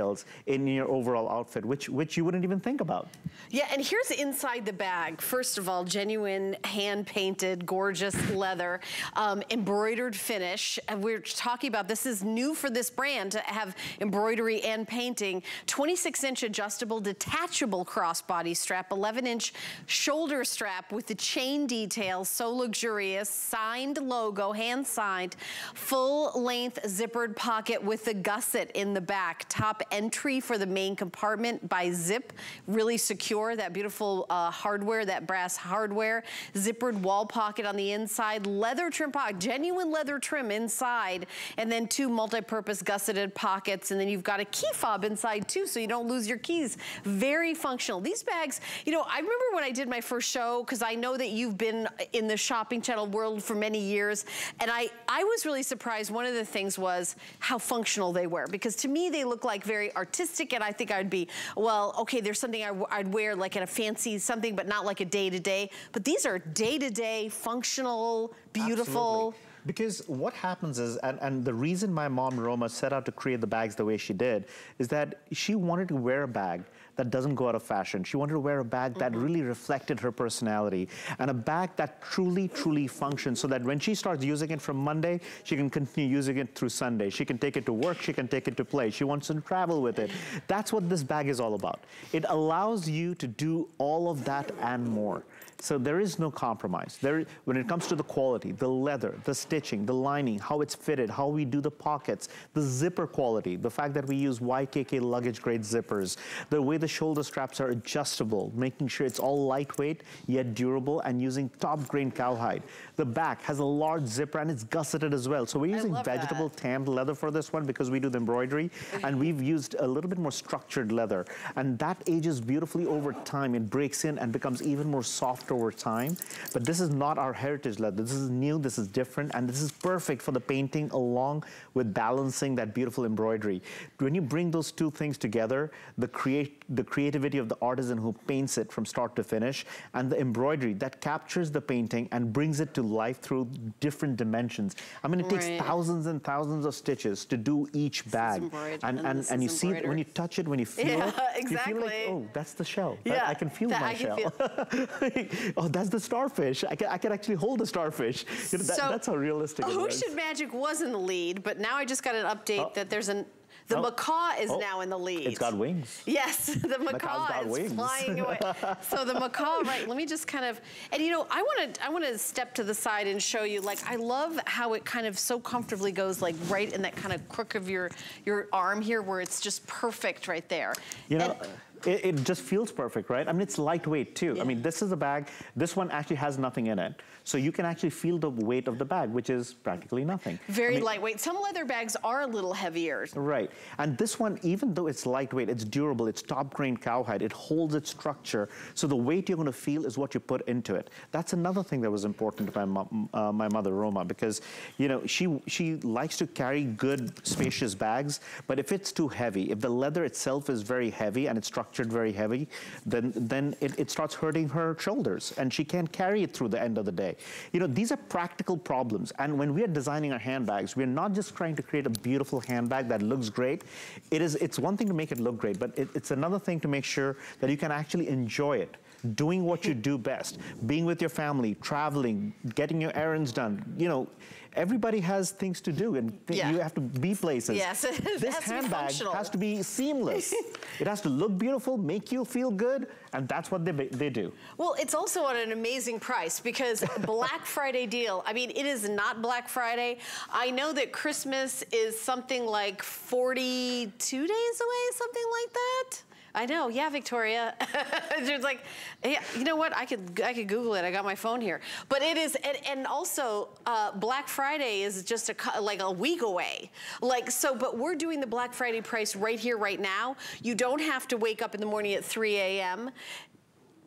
Speaker 3: in your overall outfit, which, which you wouldn't even think about.
Speaker 1: Yeah, and here's inside the bag. First of all, genuine hand-painted, gorgeous <laughs> leather, um, embroidered finish. And we're talking about, this is new for this brand to have embroidery and painting. 26-inch adjustable, detachable crossbody strap, 11-inch shoulder strap with the chain details, so luxurious, signed logo, hand-signed, full-length zippered pocket with the gusset in the back, top entry for the main compartment by Zip, really secure, that beautiful uh, hardware, that brass hardware, zippered wall pocket on the inside, leather trim pocket, genuine leather trim inside, and then two multi-purpose gusseted pockets, and then you've got a key fob inside too, so you don't lose your keys. Very functional. These bags, you know, I remember when I did my first show, because I know that you've been in the shopping channel world for many years, and I, I was really surprised. One of the things was how functional they were, because to me, they look like very artistic, and I think I'd be, well, okay, there's something I, would wear like in a fancy something, but not like a day-to-day. -day. But these are day-to-day, -day, functional, beautiful.
Speaker 3: Absolutely. Because what happens is, and, and the reason my mom, Roma, set out to create the bags the way she did, is that she wanted to wear a bag that doesn't go out of fashion. She wanted to wear a bag mm -hmm. that mm-hmm. really reflected her personality and a bag that truly, truly functions so that when she starts using it from Monday, she can continue using it through Sunday. She can take it to work, she can take it to play. She wants to travel with it. That's what this bag is all about. It allows you to do all of that and more. So there is no compromise. There, when it comes to the quality, the leather, the stitching, the lining, how it's fitted, how we do the pockets, the zipper quality, the fact that we use YKK luggage grade zippers, the way the shoulder straps are adjustable, making sure it's all lightweight yet durable and using top grain cowhide. The back has a large zipper and it's gusseted as well. So we're using vegetable that. tanned leather for this one because we do the embroidery <laughs> and we've used a little bit more structured leather and that ages beautifully over time. It breaks in and becomes even more soft over time. But this is not our heritage leather. This is new, this is different and this is perfect for the painting along with balancing that beautiful embroidery. When you bring those two things together, the, create, the creativity of the artisan who paints it from start to finish and the embroidery that captures the painting and brings it to life through different dimensions. I mean, it takes thousands and thousands of stitches to do each bag. And, and, and, you see it, when you touch it, when you feel yeah, it,
Speaker 1: exactly.
Speaker 3: you feel like, oh, that's the shell. Yeah, that, I can feel my shell. Feel. <laughs> <laughs> oh, that's the starfish. I can, I can actually hold the starfish. You know, that, so, that's how realistic it
Speaker 1: is. Ocean Magic was in the lead, but now I just got an update oh. that there's an the oh. macaw is oh. now in the lead.
Speaker 3: It's got wings.
Speaker 1: Yes, <laughs> the macaw is wings. flying away. <laughs> so the macaw, right, let me just kind of, and you know, I want to I want to step to the side and show you, like, I love how it kind of so comfortably goes, like, right in that kind of crook of your, your arm here, where it's just perfect right there.
Speaker 3: You know, and, it, it, just feels perfect, right? I mean, it's lightweight too. Yeah. I mean, this is a bag, this one actually has nothing in it. So you can actually feel the weight of the bag, which is practically nothing.
Speaker 1: Very
Speaker 3: I mean,
Speaker 1: lightweight. Some leather bags are a little heavier.
Speaker 3: Right. And this one, even though it's lightweight, it's durable, it's top grain cowhide, it holds its structure. So the weight you're going to feel is what you put into it. That's another thing that was important to my, uh, my mother, Roma, because, you know, she, she likes to carry good, spacious bags, but if it's too heavy, if the leather itself is very heavy and it's structured very heavy, then, then it, it starts hurting her shoulders and she can't carry it through the end of the day. You know, these are practical problems. And when we are designing our handbags, we're not just trying to create a beautiful handbag that looks great. It is, it's one thing to make it look great, but it, it's another thing to make sure that you can actually enjoy it doing what you do best, being with your family, traveling, getting your errands done. You know, everybody has things to do and yeah. you have to be places.
Speaker 1: Yes, <laughs>
Speaker 3: this handbag has to be seamless. <laughs> it has to look beautiful, make you feel good, and that's what they, they do.
Speaker 1: Well, it's also at an amazing price because <laughs> Black Friday deal, I mean, it is not Black Friday. I know that Christmas is something like 42 days away, something like that. I know, yeah, Victoria. <laughs> She's like, yeah, you know what? I could I could Google it. I got my phone here. But it is, and, and also uh, Black Friday is just a like a week away. Like so, but we're doing the Black Friday price right here, right now. You don't have to wake up in the morning at 3 a.m.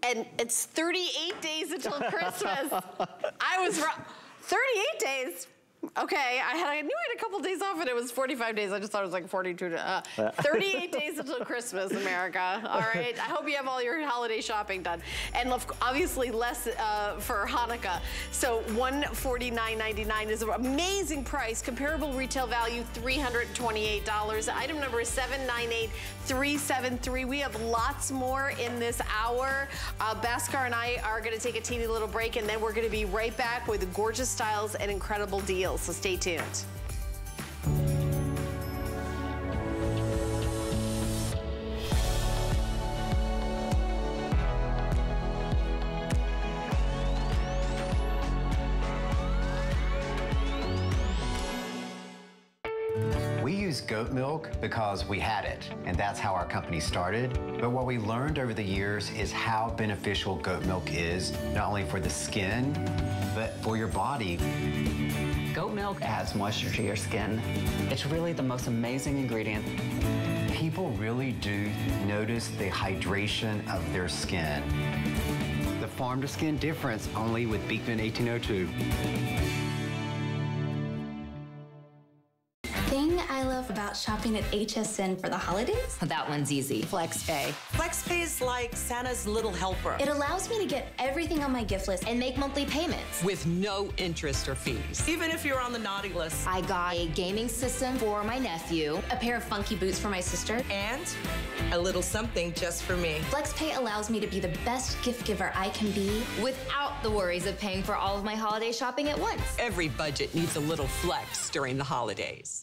Speaker 1: And it's 38 days until Christmas. <laughs> I was wrong. 38 days. Okay, I had I knew I had a couple days off and it was 45 days. I just thought it was like 42. Uh, <laughs> 38 days until Christmas, America. All right. I hope you have all your holiday shopping done, and obviously less uh, for Hanukkah. So 149.99 is an amazing price. Comparable retail value $328. Item number is 798373. We have lots more in this hour. Uh, Bhaskar and I are going to take a teeny little break, and then we're going to be right back with gorgeous styles and incredible deals so stay tuned.
Speaker 4: We use goat milk because we had it, and that's how our company started. But what we learned over the years is how beneficial goat milk is, not only for the skin, but for your body.
Speaker 5: Goat milk adds moisture to your skin. It's really the most amazing ingredient.
Speaker 4: People really do notice the hydration of their skin. The farm to skin difference only with Beekman 1802.
Speaker 6: Shopping at HSN for the holidays?
Speaker 7: That one's easy. FlexPay.
Speaker 8: FlexPay is like Santa's little helper.
Speaker 6: It allows me to get everything on my gift list and make monthly payments.
Speaker 8: With no interest or fees. Even if you're on the naughty list.
Speaker 7: I got a gaming system for my nephew,
Speaker 6: a pair of funky boots for my sister,
Speaker 8: and a little something just for me.
Speaker 6: FlexPay allows me to be the best gift giver I can be
Speaker 7: without the worries of paying for all of my holiday shopping at once.
Speaker 8: Every budget needs a little flex during the holidays.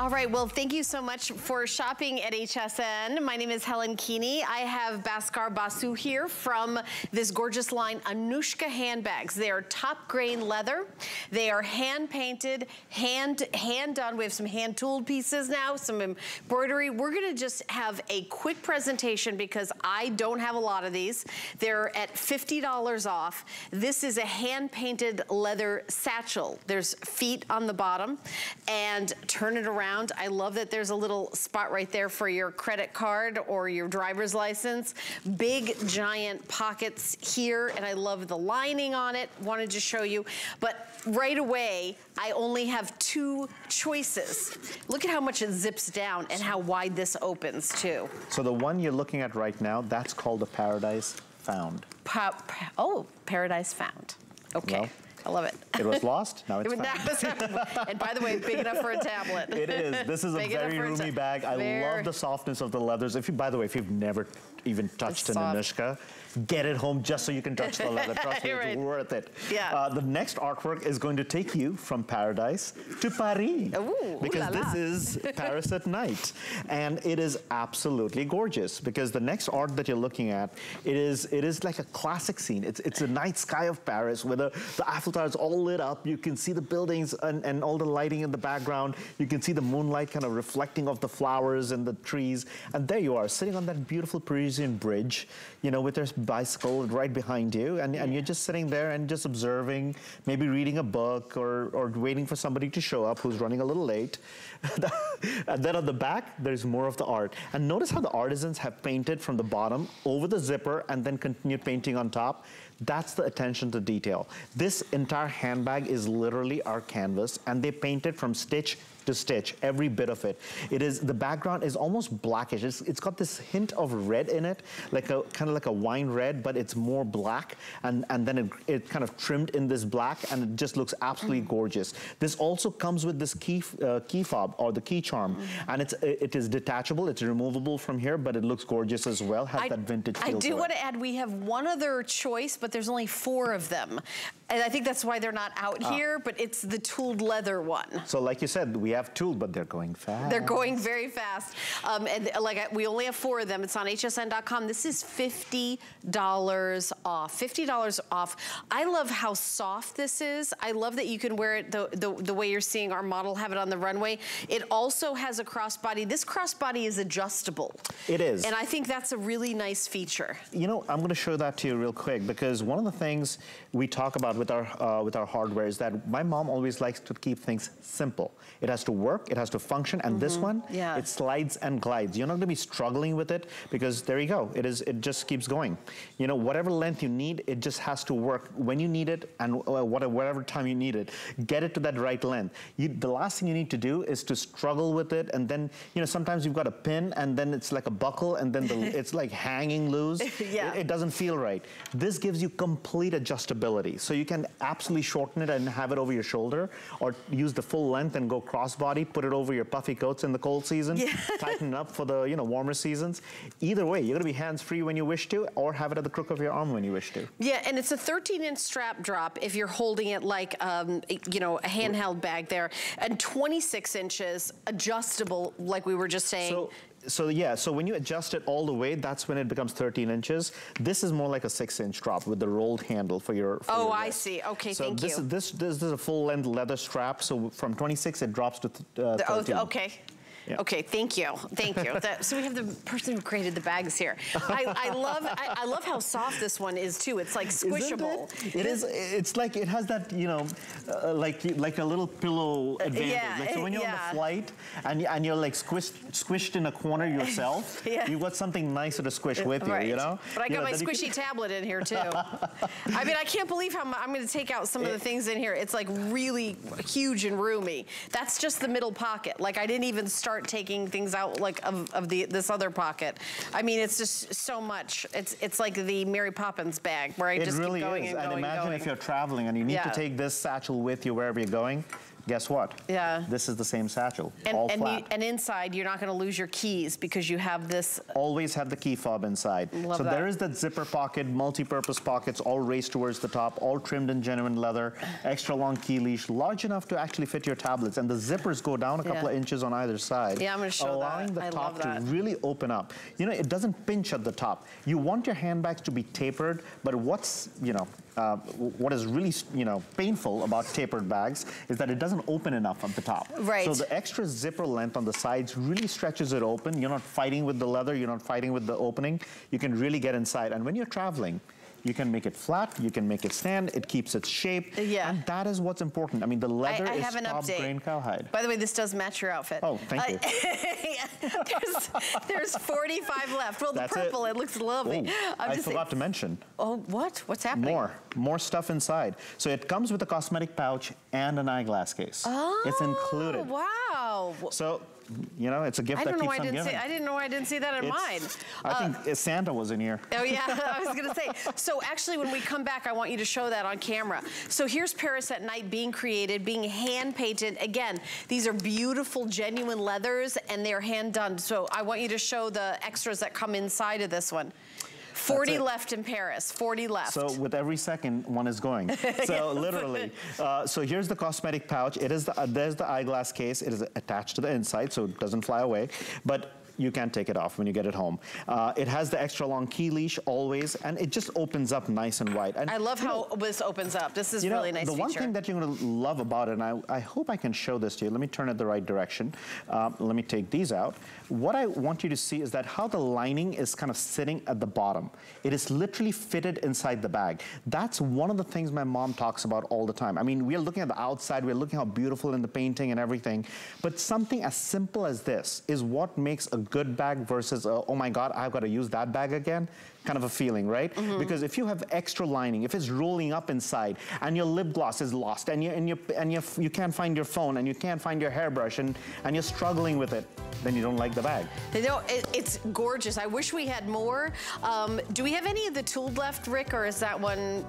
Speaker 1: All right, well, thank you so much for shopping at HSN. My name is Helen Keaney. I have Bhaskar Basu here from this gorgeous line, Anuschka handbags. They are top grain leather. They are hand painted, hand, hand done. We have some hand tooled pieces now, some embroidery. We're gonna just have a quick presentation because I don't have a lot of these. They're at $50 off. This is a hand painted leather satchel. There's feet on the bottom and turn it around around. I love that there's a little spot right there for your credit card or your driver's license. Big giant pockets here and I love the lining on it. Wanted to show you. But right away, I only have two choices. Look at how much it zips down and how wide this opens too.
Speaker 3: So the one you're looking at right now, that's called a Paradise Found.
Speaker 1: Pa pa oh, Paradise Found. Okay. Well, I love it.
Speaker 3: It was lost, now it's <laughs> found.
Speaker 1: and by the way, big enough for a tablet.
Speaker 3: It is. This is a very roomy bag. I love the softness of the leathers. If you, by the way, if you've never even touched an Anuschka, get it home just so you can touch the leather. Trust me, <laughs> right. it's worth it.
Speaker 1: Yeah. Uh,
Speaker 3: the next artwork is going to take you from paradise to Paris.
Speaker 1: Ooh,
Speaker 3: because
Speaker 1: this
Speaker 3: is Paris at night. And it is absolutely gorgeous because the next art that you're looking at, it is it is like a classic scene. It's it's a night sky of Paris where the, the Eiffel Tower is all lit up. You can see the buildings and, and all the lighting in the background. You can see the moonlight kind of reflecting off the flowers and the trees. And there you are, sitting on that beautiful Parisian bridge, you know, with their bicycle right behind you, and, and you're just sitting there and just observing, maybe reading a book or, or waiting for somebody to show up who's running a little late. <laughs> and then on the back, there's more of the art. And notice how the artisans have painted from the bottom over the zipper and then continued painting on top. That's the attention to detail. This entire handbag is literally our canvas and they painted from stitch to stitch, every bit of it. It is, the background is almost blackish. It's, it's got this hint of red in it, like a kind of like a wine red, but it's more black. And, and then it, it kind of trimmed in this black and it just looks absolutely mm. gorgeous. This also comes with this key, uh, key fob or the key charm. Mm. And it's, it is detachable, it's removable from here, but it looks gorgeous as well, has I, that vintage feel
Speaker 1: I do want to add, we have one other choice, but there's only four of them. And I think that's why they're not out uh, here, but it's the tooled leather one.
Speaker 3: So like you said, we have tooled, but they're going fast.
Speaker 1: They're going very fast. Um, and uh, like we only have four of them. It's on hsn.com. This is $50 off. $50 off. I love how soft this is. I love that you can wear it the, the, the way you're seeing our model have it on the runway. It also has a crossbody. This crossbody is adjustable.
Speaker 3: It is.
Speaker 1: And I think that's a really nice feature.
Speaker 3: You know, I'm going to show that to you real quick because one of the things we talk about with our uh, with our hardware is that my mom always likes to keep things simple. It has to work, it has to function, and mm -hmm. this mm-hmm. one,
Speaker 1: yeah.
Speaker 3: it slides and glides. You're not going to be struggling with it because there you go. It is. It just keeps going. You know, whatever length you need, it just has to work when you need it and uh, whatever time you need it. Get it to that right length. You, the last thing you need to do is to struggle with it, and then you know sometimes you've got a pin, and then it's like a buckle, and then the, <laughs> it's like hanging loose. <laughs>
Speaker 1: yeah.
Speaker 3: It, it doesn't feel right. This gives you complete adjustability, so you can absolutely shorten it and have it over your shoulder, or use the full length and go crossbody, put it over your puffy coats in the cold season, yeah. <laughs> tighten it up for the you know warmer seasons. Either way, you're gonna be hands-free when you wish to, or have it at the crook of your arm when you wish to.
Speaker 1: Yeah, and it's a 13-inch strap drop if you're holding it like um, you know a handheld bag there, and 26 inches adjustable, like we were just saying.
Speaker 3: So, so yeah, so when you adjust it all the way, that's when it becomes 13 inches. This is more like a six inch drop with the rolled handle for your for
Speaker 1: Oh,
Speaker 3: your
Speaker 1: I see. Okay,
Speaker 3: so
Speaker 1: thank
Speaker 3: this
Speaker 1: you.
Speaker 3: Is, this, this this is a full length leather strap. So from 26, it drops to uh, 13.
Speaker 1: Oh, okay. Yeah. Okay, thank you, thank you. that, so we have the person who created the bags here. I, I love, I, I, love how soft this one is too. It's like squishable.
Speaker 3: It? it is. It's like it has that, you know, uh, like like a little pillow uh, advantage. Yeah, like, so when you're yeah. on the flight and and you're like squished squished in a corner <laughs> yourself, yeah. you've got something nicer to squish with you.
Speaker 1: Right.
Speaker 3: You know.
Speaker 1: But I
Speaker 3: you
Speaker 1: got
Speaker 3: know,
Speaker 1: my squishy tablet in here too. <laughs> I mean, I can't believe how I'm going to take out some of the things in here. It's like really huge and roomy. That's just the middle pocket. Like I didn't even start taking things out like of, of the this other pocket. I mean, it's just so much. It's it's like the Mary Poppins bag where I
Speaker 3: it
Speaker 1: just
Speaker 3: really
Speaker 1: keep going
Speaker 3: is.
Speaker 1: and,
Speaker 3: and
Speaker 1: going
Speaker 3: imagine
Speaker 1: going.
Speaker 3: if you're traveling and you need
Speaker 1: yeah.
Speaker 3: to take this satchel with you wherever you're going guess what?
Speaker 1: Yeah.
Speaker 3: This is the same satchel,
Speaker 1: and,
Speaker 3: all
Speaker 1: and
Speaker 3: flat.
Speaker 1: You, and inside, you're not going to lose your keys because you have this.
Speaker 3: Always have the key fob inside.
Speaker 1: Love
Speaker 3: so
Speaker 1: that.
Speaker 3: there is that zipper pocket, multi-purpose pockets, all raised towards the top, all trimmed in genuine leather, extra long key leash, large enough to actually fit your tablets. And the zippers go down a couple
Speaker 1: yeah.
Speaker 3: of inches on either side.
Speaker 1: Yeah, I'm going to show
Speaker 3: allowing
Speaker 1: that.
Speaker 3: Allowing the top to really open up. You know, it doesn't pinch at the top. You want your handbags to be tapered, but what's, you know, uh, what is really, you know, painful about tapered bags is that it doesn't open enough at the top.
Speaker 1: Right.
Speaker 3: So the extra zipper length on the sides really stretches it open. You're not fighting with the leather. You're not fighting with the opening. You can really get inside. And when you're traveling, you can make it flat, you can make it stand, it keeps its shape.
Speaker 1: Yeah.
Speaker 3: And that is what's important. I mean, the leather
Speaker 1: I, I
Speaker 3: is
Speaker 1: have an
Speaker 3: top
Speaker 1: update.
Speaker 3: grain cowhide.
Speaker 1: By the way, this does match your outfit.
Speaker 3: Oh, thank uh, you. <laughs>
Speaker 1: there's, there's 45 left. Well, the purple, it. it. looks lovely.
Speaker 3: Oh, I forgot saying, to mention.
Speaker 1: Oh, what? What's happening?
Speaker 3: More, more stuff inside. So it comes with a cosmetic pouch and an eyeglass case.
Speaker 1: Oh,
Speaker 3: it's included.
Speaker 1: Wow.
Speaker 3: So you know, it's a gift
Speaker 1: I
Speaker 3: that
Speaker 1: don't know
Speaker 3: keeps
Speaker 1: why I didn't
Speaker 3: giving.
Speaker 1: See, I didn't know why I didn't see that in
Speaker 3: it's,
Speaker 1: mine.
Speaker 3: I uh, think Santa was in here.
Speaker 1: Oh yeah, <laughs> I was gonna say. <laughs> So actually, when we come back, I want you to show that on camera. So here's Paris at night being created, being hand painted. Again, these are beautiful, genuine leathers, and they're hand done. So I want you to show the extras that come inside of this one. 40 left in Paris, 40 left.
Speaker 3: So with every second, one is going. <laughs> So literally. Uh, so here's the cosmetic pouch. It is the, uh, there's the eyeglass case. It is attached to the inside, so it doesn't fly away. But you can't take it off when you get it home. Uh, it has the extra long key leash always, and it just opens up nice and wide. And
Speaker 1: I love how know, this opens up. This is really
Speaker 3: know,
Speaker 1: nice
Speaker 3: The
Speaker 1: feature.
Speaker 3: one thing that you're going to love about it, and I, I, hope I can show this to you. Let me turn it the right direction. Um, let me take these out. What I want you to see is that how the lining is kind of sitting at the bottom. It is literally fitted inside the bag. That's one of the things my mom talks about all the time. I mean, we're looking at the outside, we're looking how beautiful in the painting and everything, but something as simple as this is what makes a good bag versus, a, oh my God, I've got to use that bag again, kind of a feeling, right? Mm -hmm. Because if you have extra lining, if it's rolling up inside and your lip gloss is lost and you, and you, and you, you can't find your phone and you can't find your hairbrush and, and you're struggling with it, then you don't like the bag.
Speaker 1: You know, it, it's gorgeous. I wish we had more. Um, do we have any of the tooled left, Rick, or is that one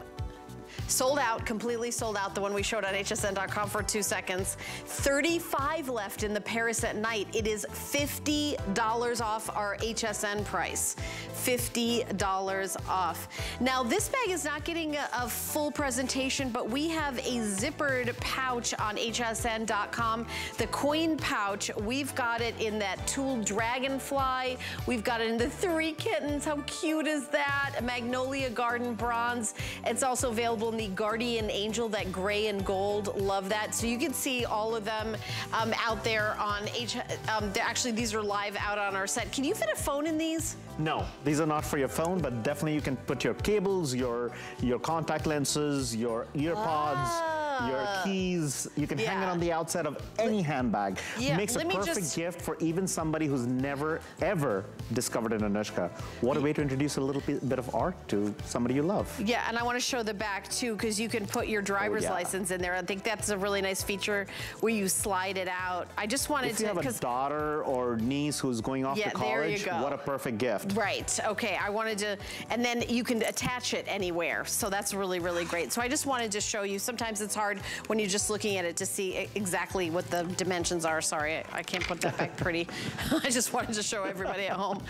Speaker 1: Sold out, completely sold out, the one we showed on hsn.com for two seconds. 35 left in the Paris at night. It is $50 off our HSN price. $50 off. Now, this bag is not getting a, a full presentation, but we have a zippered pouch on hsn.com. The coin pouch, we've got it in that tool dragonfly. We've got it in the three kittens. How cute is that? A magnolia garden bronze. It's also available the Guardian Angel, that gray and gold. Love that. So you can see all of them um, out there on H. Um, actually, these are live out on our set. Can you fit a phone in these?
Speaker 3: No, these are not for your phone, but definitely you can put your cables, your your contact lenses, your earpods. Ah your keys. You can yeah. hang it on the outside of any handbag. Yeah, Makes a perfect just... gift for even somebody who's never, ever discovered an Anuschka. What a way to introduce a little bit of art to somebody you love.
Speaker 1: Yeah, and I want to show the back too, because you can put your oh, driver's oh, yeah. license in there. I think that's a really nice feature where you slide it out. I just wanted to-
Speaker 3: If you have a daughter or niece who's going off yeah, to college, what a perfect gift.
Speaker 1: Right, okay, I wanted to, and then you can attach it anywhere. So that's really, really great. So I just wanted to show you, sometimes it's hard hard when you're just looking at it to see exactly what the dimensions are. Sorry, I, I can't put that back pretty. <laughs> I just wanted to show everybody at home.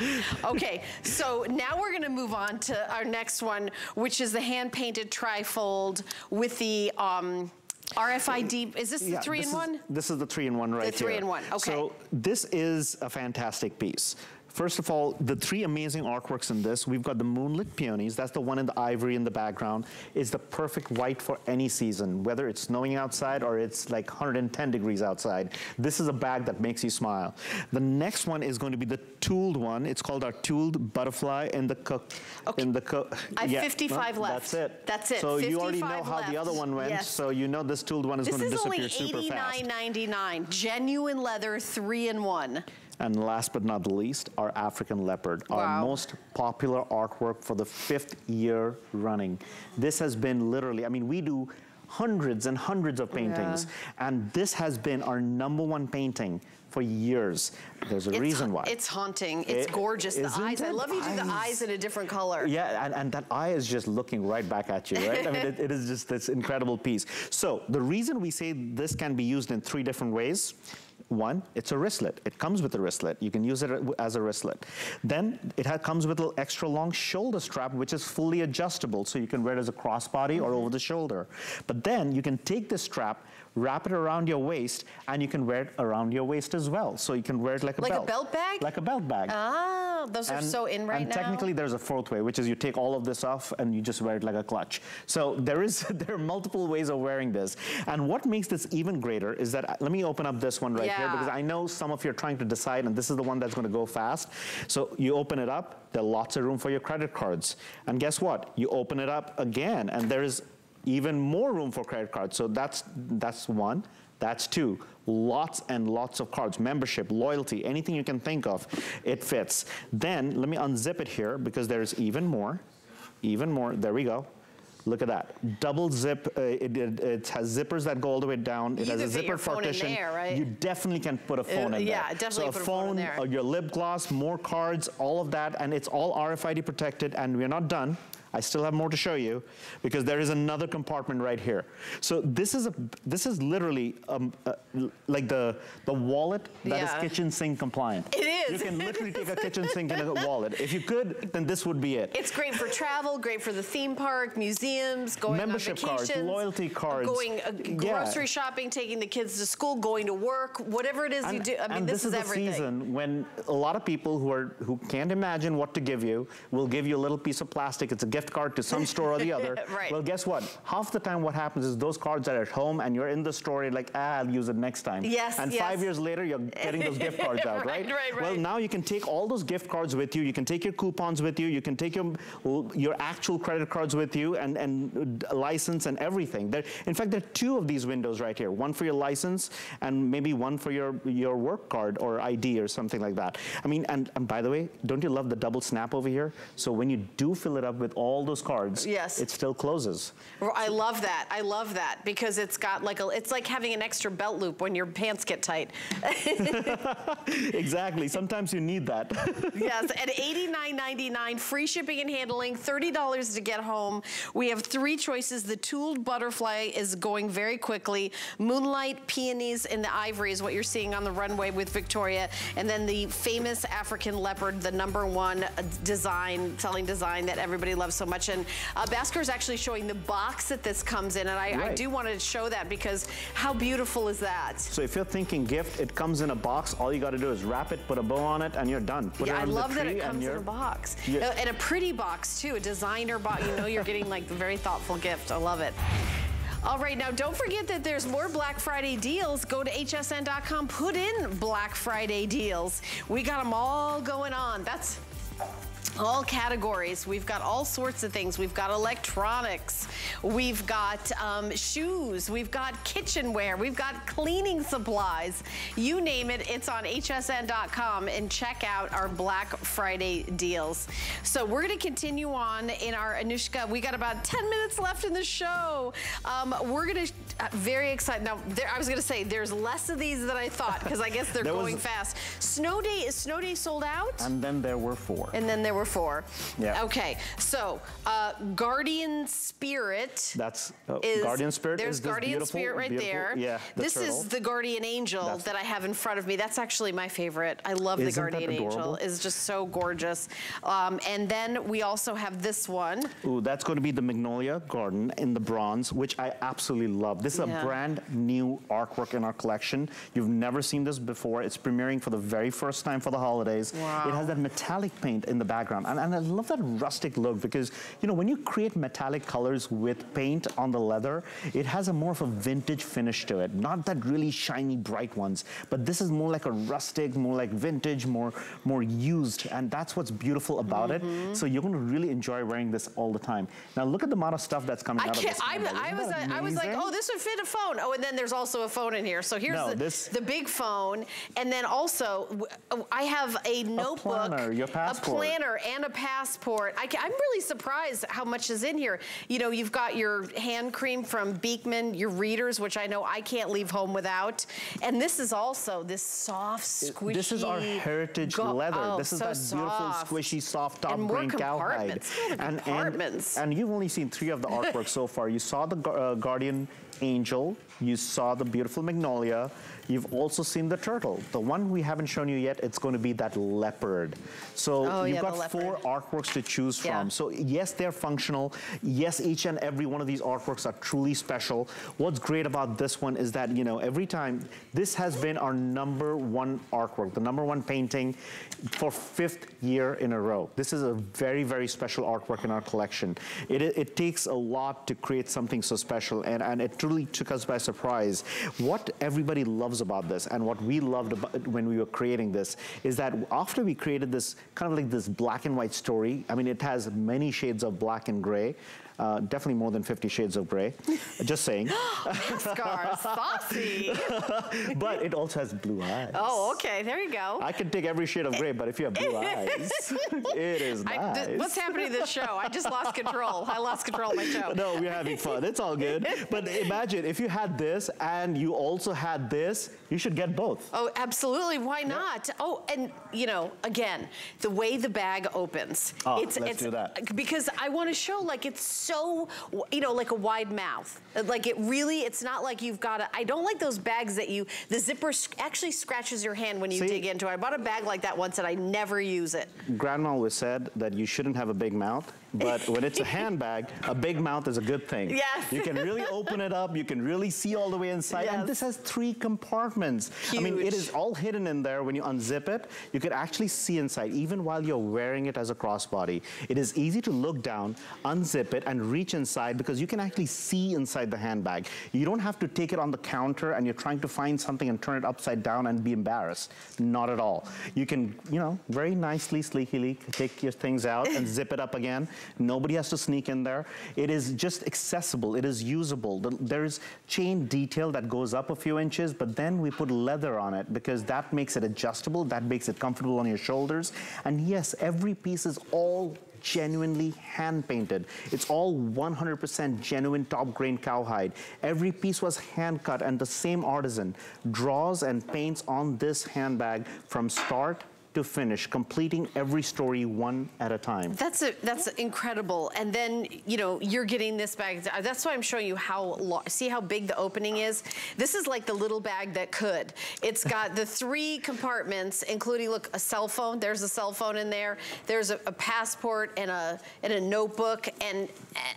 Speaker 1: Okay, so now we're gonna move on to our next one, which is the hand-painted trifold with the, um, RFID, is this the yeah, three in one?
Speaker 3: This is the three in one right
Speaker 1: here. The three
Speaker 3: here.
Speaker 1: in one, okay.
Speaker 3: So this is a fantastic piece. First of all, the three amazing artworks in this, we've got the Moonlit Peonies, that's the one in the ivory in the background, is the perfect white for any season, whether it's snowing outside or it's like 110 degrees outside. This is a bag that makes you smile. The next one is going to be the tooled one. It's called our tooled butterfly in the cook. Okay. In the cook.
Speaker 1: I have yeah, 55
Speaker 3: no,
Speaker 1: left.
Speaker 3: That's it.
Speaker 1: That's it.
Speaker 3: So you already know how
Speaker 1: left.
Speaker 3: the other one went. Yes. So you know this tooled one is
Speaker 1: this
Speaker 3: going to disappear
Speaker 1: super
Speaker 3: fast.
Speaker 1: This is only $89.99. Genuine leather, three in one.
Speaker 3: And last but not least, our African leopard, wow. our most popular artwork for the fifth year running. This has been literally, I mean, we do hundreds and hundreds of paintings, yeah. and this has been our number one painting for years. There's a
Speaker 1: it's
Speaker 3: reason why.
Speaker 1: It's haunting. It's it, gorgeous. The eyes. I love you do the eyes in a different color.
Speaker 3: Yeah, and, and that eye is just looking right back at you, right? I mean, it, it is just this incredible piece. So the reason we say this can be used in three different ways one, it's a wristlet. It comes with a wristlet. You can use it as a wristlet. Then it comes with an extra long shoulder strap, which is fully adjustable. So you can wear it as a crossbody or over the shoulder. But then you can take this strap, wrap it around your waist, and you can wear it around your waist as well. So you can wear it like a
Speaker 1: like
Speaker 3: belt.
Speaker 1: Like a belt bag?
Speaker 3: Like a belt bag.
Speaker 1: Ah, those are so in right
Speaker 3: and
Speaker 1: now.
Speaker 3: And technically there's a fourth way, which is you take all of this off and you just wear it like a clutch. So there is <laughs> there are multiple ways of wearing this. And what makes this even greater is that, let me open up this one right yeah. here, because I know some of you are trying to decide, and this is the one that's gonna go fast. So you open it up, there's lots of room for your credit cards. And guess what? You open it up again, and there is even more room for credit cards. So that's, that's one. That's two. Lots and lots of cards, membership, loyalty, anything you can think of, it fits. Then let me unzip it here because there's even more, even more. There we go. Look at that. Double zip. Uh, it, it, it, has zippers that go all the way down. It
Speaker 1: you
Speaker 3: has a zipper
Speaker 1: partition. There, right?
Speaker 3: You definitely can put a phone uh, in
Speaker 1: yeah,
Speaker 3: there.
Speaker 1: Yeah, definitely
Speaker 3: so
Speaker 1: put a phone, phone in there.
Speaker 3: Uh, your lip gloss, more cards, all of that, and it's all RFID protected, and we're not done. I still have more to show you because there is another compartment right here. So this is a this is literally um, uh, like the the wallet that yeah. is kitchen sink compliant.
Speaker 1: It is.
Speaker 3: You can literally take a <laughs> kitchen sink and a wallet. If you could, then this would be it.
Speaker 1: It's great for travel, great for the theme park, museums, going
Speaker 3: membership
Speaker 1: on
Speaker 3: cards, loyalty cards,
Speaker 1: going uh, grocery yeah. shopping, taking the kids to school, going to work, whatever it is
Speaker 3: and,
Speaker 1: you do. I mean,
Speaker 3: this,
Speaker 1: this,
Speaker 3: is,
Speaker 1: is everything.
Speaker 3: the season when a lot of people who are who can't imagine what to give you will give you a little piece of plastic. It's a gift gift card to some store or the other. <laughs>
Speaker 1: right.
Speaker 3: Well, guess what? Half the time what happens is those cards are at home and you're in the store, you're like, ah, I'll use it next time.
Speaker 1: Yes,
Speaker 3: And
Speaker 1: yes.
Speaker 3: five years later, you're getting those gift cards out, <laughs>
Speaker 1: Right,
Speaker 3: right?
Speaker 1: right,
Speaker 3: Well, now you can take all those gift cards with you. You can take your coupons with you. You can take your, your actual credit cards with you and, and license and everything. There, in fact, there are two of these windows right here. One for your license and maybe one for your, your work card or ID or something like that. I mean, and, and by the way, don't you love the double snap over here? So when you do fill it up with all those cards,
Speaker 1: Yes.
Speaker 3: it still closes.
Speaker 1: I love that. I love that because it's got like a, it's like having an extra belt loop when your pants get tight. <laughs>
Speaker 3: exactly. Sometimes you need that. <laughs>
Speaker 1: yes, at $89.99, free shipping and handling, $30 to get home. We have three choices. The tooled butterfly is going very quickly. Moonlight, peonies, and the ivory is what you're seeing on the runway with Victoria. And then the famous African leopard, the number one uh, design, selling design that everybody loves so much. And uh, Bhaskar is actually showing the box that this comes in. And I, I do want to show that because how beautiful is that?
Speaker 3: So if you're thinking gift, it comes in a box. All you got to do is wrap it, put a bow on it, and you're done. Put it
Speaker 1: yeah, I love that it comes in a box.
Speaker 3: Yeah.
Speaker 1: Uh, And a pretty box too, a designer box. You know you're getting like a very thoughtful gift. I love it. All right, now don't forget that there's more Black Friday deals. Go to hsn.com, put in Black Friday deals. We got them all going on. That's all categories. We've got all sorts of things. We've got electronics. We've got um, shoes. We've got kitchenware. We've got cleaning supplies. You name it, it's on hsn.com and check out our Black Friday deals. So we're going to continue on in our Anuschka. We got about 10 minutes left in the show. Um, we're going to, uh, very excited. Now, there, I was going to say, there's less of these than I thought because I guess they're <laughs>
Speaker 3: There was-
Speaker 1: going fast. Snow Day, is Snow Day sold out?
Speaker 3: And then there were four.
Speaker 1: And then there were four.
Speaker 3: Yeah.
Speaker 1: Okay, so uh, Guardian Spirit.
Speaker 3: That's uh,
Speaker 1: is,
Speaker 3: Guardian Spirit.
Speaker 1: There's Guardian Spirit right there.
Speaker 3: Yeah, the
Speaker 1: this
Speaker 3: turtle.
Speaker 1: is the Guardian Angel
Speaker 3: That's-
Speaker 1: that I have in front of me. That's actually my favorite. I love the
Speaker 3: Isn't
Speaker 1: Guardian Angel. It's just so gorgeous. Um, and then we also have this one.
Speaker 3: Ooh, that's going to be the Magnolia Garden in the bronze, which I absolutely love. This is
Speaker 1: Yeah.
Speaker 3: a brand new artwork in our collection. You've never seen this before. It's premiering for the very first time for the holidays.
Speaker 1: Wow.
Speaker 3: It has that metallic paint in the background. And, and I love that rustic look because, you know, when you create metallic colors with paint on the leather, it has a more of a vintage finish to it. Not that really shiny, bright ones, but this is more like a rustic, more like vintage, more, more used. And that's what's beautiful about
Speaker 1: Mm-hmm.
Speaker 3: it. So you're going to really enjoy wearing this all the time. Now look at the amount of stuff that's coming
Speaker 1: I
Speaker 3: out of this.
Speaker 1: I'm. I was.
Speaker 3: that
Speaker 1: I was like, oh, this would fit a phone. Oh, and then there's also a phone in here. So here's
Speaker 3: No,
Speaker 1: the,
Speaker 3: this-
Speaker 1: the big phone, and then also I have a notebook, A
Speaker 3: planner, your
Speaker 1: a
Speaker 3: passport.
Speaker 1: Planner, and a passport. I, am really surprised how much is in here. You know, you've got your hand cream from Beekman, your readers, which I know I can't leave home without, and this is also this soft, squishy.
Speaker 3: This is our heritage leather.
Speaker 1: oh,
Speaker 3: this is
Speaker 1: so
Speaker 3: that beautiful, squishy, soft top
Speaker 1: And
Speaker 3: grain cowhide.
Speaker 1: compartments. Look at the
Speaker 3: And, and,
Speaker 1: compartments.
Speaker 3: and you've only seen three of the artwork so far. You saw the uh, Guardian Angel. You saw the beautiful Magnolia. You've also seen the turtle. The one we haven't shown you yet, it's going to be that leopard. So
Speaker 1: Oh,
Speaker 3: you've
Speaker 1: yeah,
Speaker 3: got four artworks to choose
Speaker 1: Yeah.
Speaker 3: from. So yes, they're functional. Yes, each and every one of these artworks are truly special. What's great about this one is that, you know, every time, this has been our number one artwork, the number one painting for fifth year in a row. This is a very, very special artwork in our collection. It, it takes a lot to create something so special, and, and it truly took us by surprise. What everybody loves about this, and what we loved about when we were creating this, is that after we created this kind of like this black and white story, I mean, it has many shades of black and gray. Uh, definitely more than 50 shades of gray. Just saying. <gasps>
Speaker 1: Scar, saucy. <laughs>
Speaker 3: but it also has blue eyes.
Speaker 1: Oh, okay. There you go.
Speaker 3: I can take every shade of gray, but if you have blue eyes, <laughs> it is
Speaker 1: I-
Speaker 3: nice.
Speaker 1: th- what's happening to this show? I just lost control. I lost control of my show.
Speaker 3: No, we're having fun. It's all good. But imagine if you had this and you also had this, you should get both.
Speaker 1: Oh, absolutely. Why not? Oh, and you know, again, the way the bag opens.
Speaker 3: Oh,
Speaker 1: it's,
Speaker 3: let's
Speaker 1: it's,
Speaker 3: do that.
Speaker 1: Because I want to show like it's so, you know, like a wide mouth. Like it really, it's not like you've got to, I don't like those bags that you, the zipper actually scratches your hand when you
Speaker 3: See?
Speaker 1: dig into it. I bought a bag like that once and I never use it.
Speaker 3: Grandma always said that you shouldn't have a big mouth, but when it's a <laughs> handbag, a big mouth is a good thing.
Speaker 1: Yes.
Speaker 3: You can really <laughs> open it up. You can really see all the way inside.
Speaker 1: Yes.
Speaker 3: And this has three compartments. I mean, it is all hidden in there. When you unzip it, you can actually see inside, even while you're wearing it as a crossbody. It is easy to look down, unzip it, and reach inside because you can actually see inside the handbag. You don't have to take it on the counter and you're trying to find something and turn it upside down and be embarrassed. Not at all. You can, you know, very nicely, sleekily take your things out and <laughs> zip it up again. Nobody has to sneak in there. It is just accessible. It is usable. The- There is chain detail that goes up a few inches, but then we put leather on it because that makes it adjustable. That makes it comfortable on your shoulders. And yes, every piece is all genuinely hand painted. It's all 100% genuine top grain cowhide. Every piece was hand cut and the same artisan draws and paints on this handbag from start to finish, completing every story one at a time.
Speaker 1: That's a, that's incredible. And then, you know, you're getting this bag. That's why I'm showing you how, see how big the opening is? This is like the little bag that could. It's got the three compartments, including, look, a cell phone. There's a cell phone in there. There's a, a passport and a, and a notebook. And,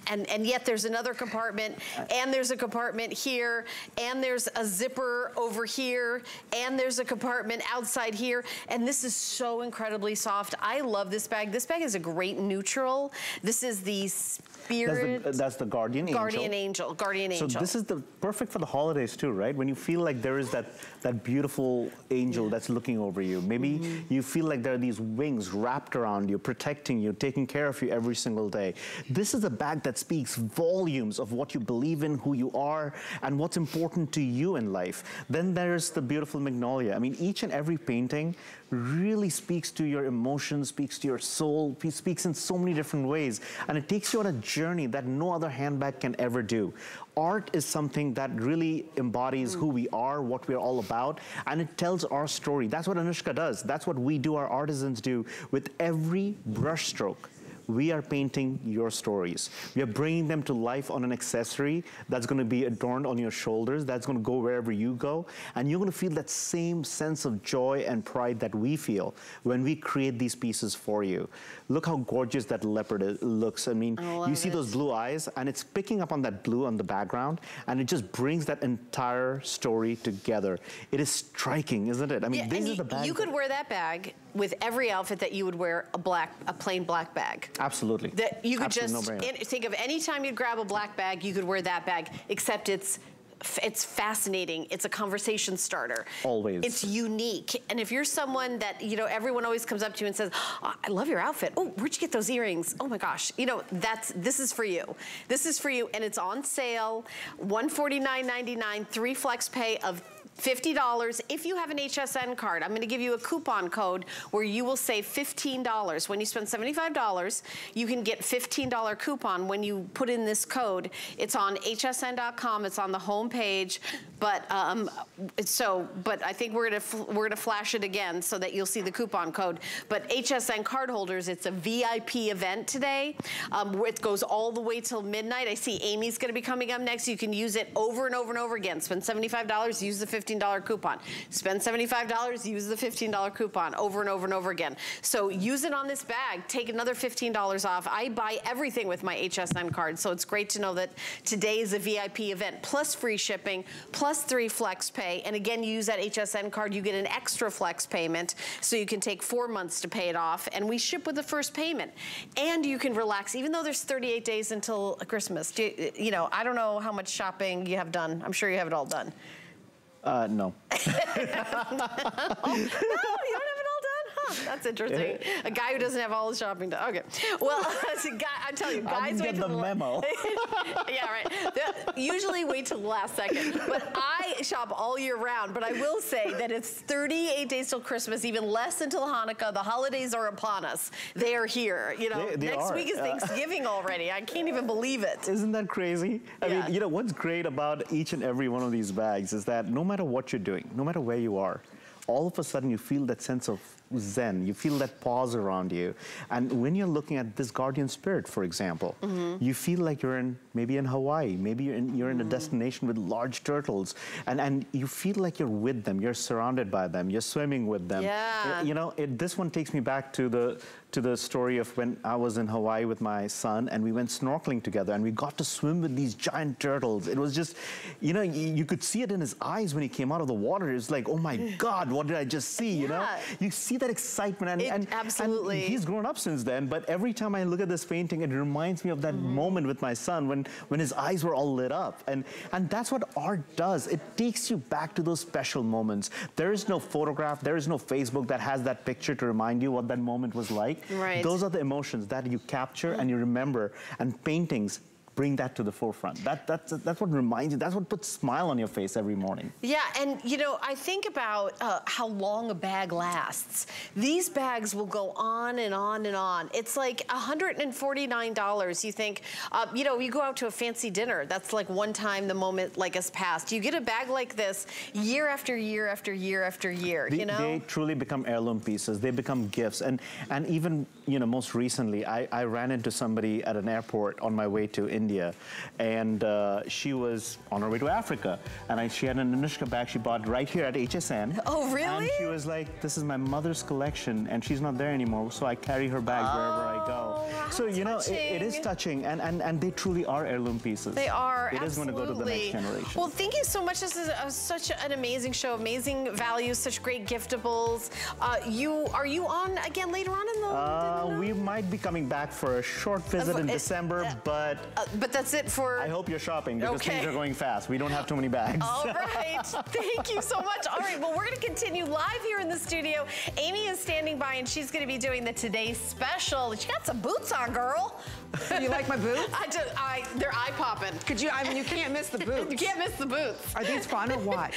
Speaker 1: and, and yet there's another compartment. And there's a compartment here. And there's a zipper over here. And there's a compartment outside here. And this is so incredibly soft. I love this bag. This bag is a great neutral. This is the Spirit.
Speaker 3: That's the, that's the Guardian Angel.
Speaker 1: Guardian Angel. Guardian
Speaker 3: So this is the perfect for the holidays too, right? When you feel like there is that that beautiful angel that's looking over you. Maybe
Speaker 1: Mm-hmm.
Speaker 3: you feel like there are these wings wrapped around you, protecting you, taking care of you every single day. This is a bag that speaks volumes of what you believe in, who you are, and what's important to you in life. Then there's the beautiful magnolia. I mean, each and every painting really speaks to your emotions, speaks to your soul, speaks in so many different ways. And it takes you on a journey that no other handbag can ever do. Art is something that really embodies who we are, what we're all about, and it tells our story. That's what Anuschka does. That's what we do, our artisans do with every brushstroke we are painting your stories. We are bringing them to life on an accessory that's going to be adorned on your shoulders, that's going to go wherever you go, and you're going to feel that same sense of joy and pride that we feel when we create these pieces for you. Look how gorgeous that leopard is- looks. I mean,
Speaker 1: I
Speaker 3: you see
Speaker 1: it.
Speaker 3: those blue eyes, and it's picking up on that blue on the background, and it just brings that entire story together. It is striking, isn't it? I mean,
Speaker 1: Yeah,
Speaker 3: this is the bag.
Speaker 1: you could wear that bag with every outfit that you would wear a black, a plain black bag.
Speaker 3: Absolutely.
Speaker 1: That you could
Speaker 3: Absolute
Speaker 1: just
Speaker 3: no-brainer.
Speaker 1: think of any time you'd grab a black bag, you could wear that bag, except it's it's fascinating. It's a conversation starter.
Speaker 3: Always.
Speaker 1: It's unique. And if you're someone that, you know, everyone always comes up to you and says, "Oh, I love your outfit. Oh, where'd you get those earrings? Oh my gosh. You know, that's this is for you. This is for you. And it's on sale, $149.99, three flex pay of $50 if you have an HSN card. I'm going to give you a coupon code where you will save $15. When you spend $75, you can get $15 coupon when you put in this code. It's on hsn.com. It's on the homepage. But um, so, but I think we're gonna we're gonna flash it again so that you'll see the coupon code. But HSN cardholders, it's a VIP event today. Um, it goes all the way till midnight. I see Amy's gonna be coming up next. You can use it over and over and over again. Spend $75, use the $15 coupon. Spend $75, use the $15 coupon over and over and over again. So use it on this bag. Take another $15 off. I buy everything with my HSN card, so it's great to know that today is a VIP event, plus free shipping, plus three flex pay. And again, you use that HSN card, you get an extra flex payment, so you can take four months to pay it off. And we ship with the first payment. And you can relax, even though there's 38 days until Christmas. You, you know, I don't know how much shopping you have done. I'm sure you have it all done.
Speaker 3: Uh, no. <laughs>
Speaker 1: No, you don't <laughs> that's interesting. A guy who doesn't have all his shopping done. Okay. Well, <laughs> guy, I tell you, guys wait till
Speaker 3: the
Speaker 1: la-
Speaker 3: memo. <laughs>
Speaker 1: yeah, right. The- usually wait till the last second. But I shop all year round. But I will say that it's 38 days till Christmas, even less until Hanukkah. The holidays are upon us. They are here. You know,
Speaker 3: They- they
Speaker 1: next
Speaker 3: are.
Speaker 1: week is
Speaker 3: Uh,
Speaker 1: Thanksgiving already. I can't even believe it.
Speaker 3: Isn't that crazy? I
Speaker 1: Yeah.
Speaker 3: mean, you know, what's great about each and every one of these bags is that no matter what you're doing, no matter where you are, all of a sudden you feel that sense of zen. You feel that pause around you. And when you're looking at this guardian spirit, for example, mm -hmm. you feel like you're in maybe in Hawaii, maybe you're in, you're in mm -hmm. a destination with large turtles, and, and you feel like you're with them, you're surrounded by them, you're swimming with them.
Speaker 1: Yeah.
Speaker 3: You know, it, this one takes me back to the to the story of when I was in Hawaii with my son and we went snorkeling together and we got to swim with these giant turtles. It was just, you know, you, could see it in his eyes when he came out of the water. It was like, oh my <sighs> God, what did I just see, you yeah. know? You see that excitement. And,
Speaker 1: it,
Speaker 3: and
Speaker 1: absolutely.
Speaker 3: And he's grown up since then, but every time I look at this painting, it reminds me of that mm -hmm. moment with my son when, when his eyes were all lit up. And, and that's what art does. It takes you back to those special moments. There is no photograph, there is no Facebook that has that picture to remind you what that moment was like.
Speaker 1: Right.
Speaker 3: Those are the emotions that you capture and you remember. And paintings bring that to the forefront. That, that's, that's what reminds you, that's what puts a smile on your face every morning.
Speaker 1: Yeah, and you know, I think about uh, how long a bag lasts. These bags will go on and on and on. It's like $149. You think, uh, you know, you go out to a fancy dinner, that's like one time the moment like has passed. You get a bag like this year after year after year after year,
Speaker 3: the,
Speaker 1: you know?
Speaker 3: They truly become heirloom pieces. They become gifts. And, and even, you know, most recently, I, I ran into somebody at an airport on my way to India India, and uh, she was on her way to Africa, and I, she had an Anuschka bag she bought right here at HSN.
Speaker 1: Oh, really?
Speaker 3: And she was like, this is my mother's collection, and she's not there anymore, so I carry her bag oh, wherever I go. So, you know, it, it is touching, and, and, and they truly are heirloom pieces.
Speaker 1: They are,
Speaker 3: It
Speaker 1: absolutely.
Speaker 3: is going to go to the next generation.
Speaker 1: Well, thank you so much. This is a, such an amazing show, amazing values, such great giftables. Uh, you Are you on again later on in the...
Speaker 3: Uh, we might be coming back for a short visit in December, uh, but...
Speaker 1: But that's it for...
Speaker 3: I hope you're shopping because okay. things are going fast. We don't have too many bags.
Speaker 1: All <laughs> right. Thank you so much. All right, well, we're going to continue live here in the studio. Amy is standing by, and she's going to be doing the Today Special. She got some boots on, girl.
Speaker 9: You like my boots? <laughs>
Speaker 1: I just, I, they're eye-popping.
Speaker 9: Could you, I mean, you can't miss the <laughs> boots.
Speaker 1: you can't miss the boots.
Speaker 9: Are these fun or what?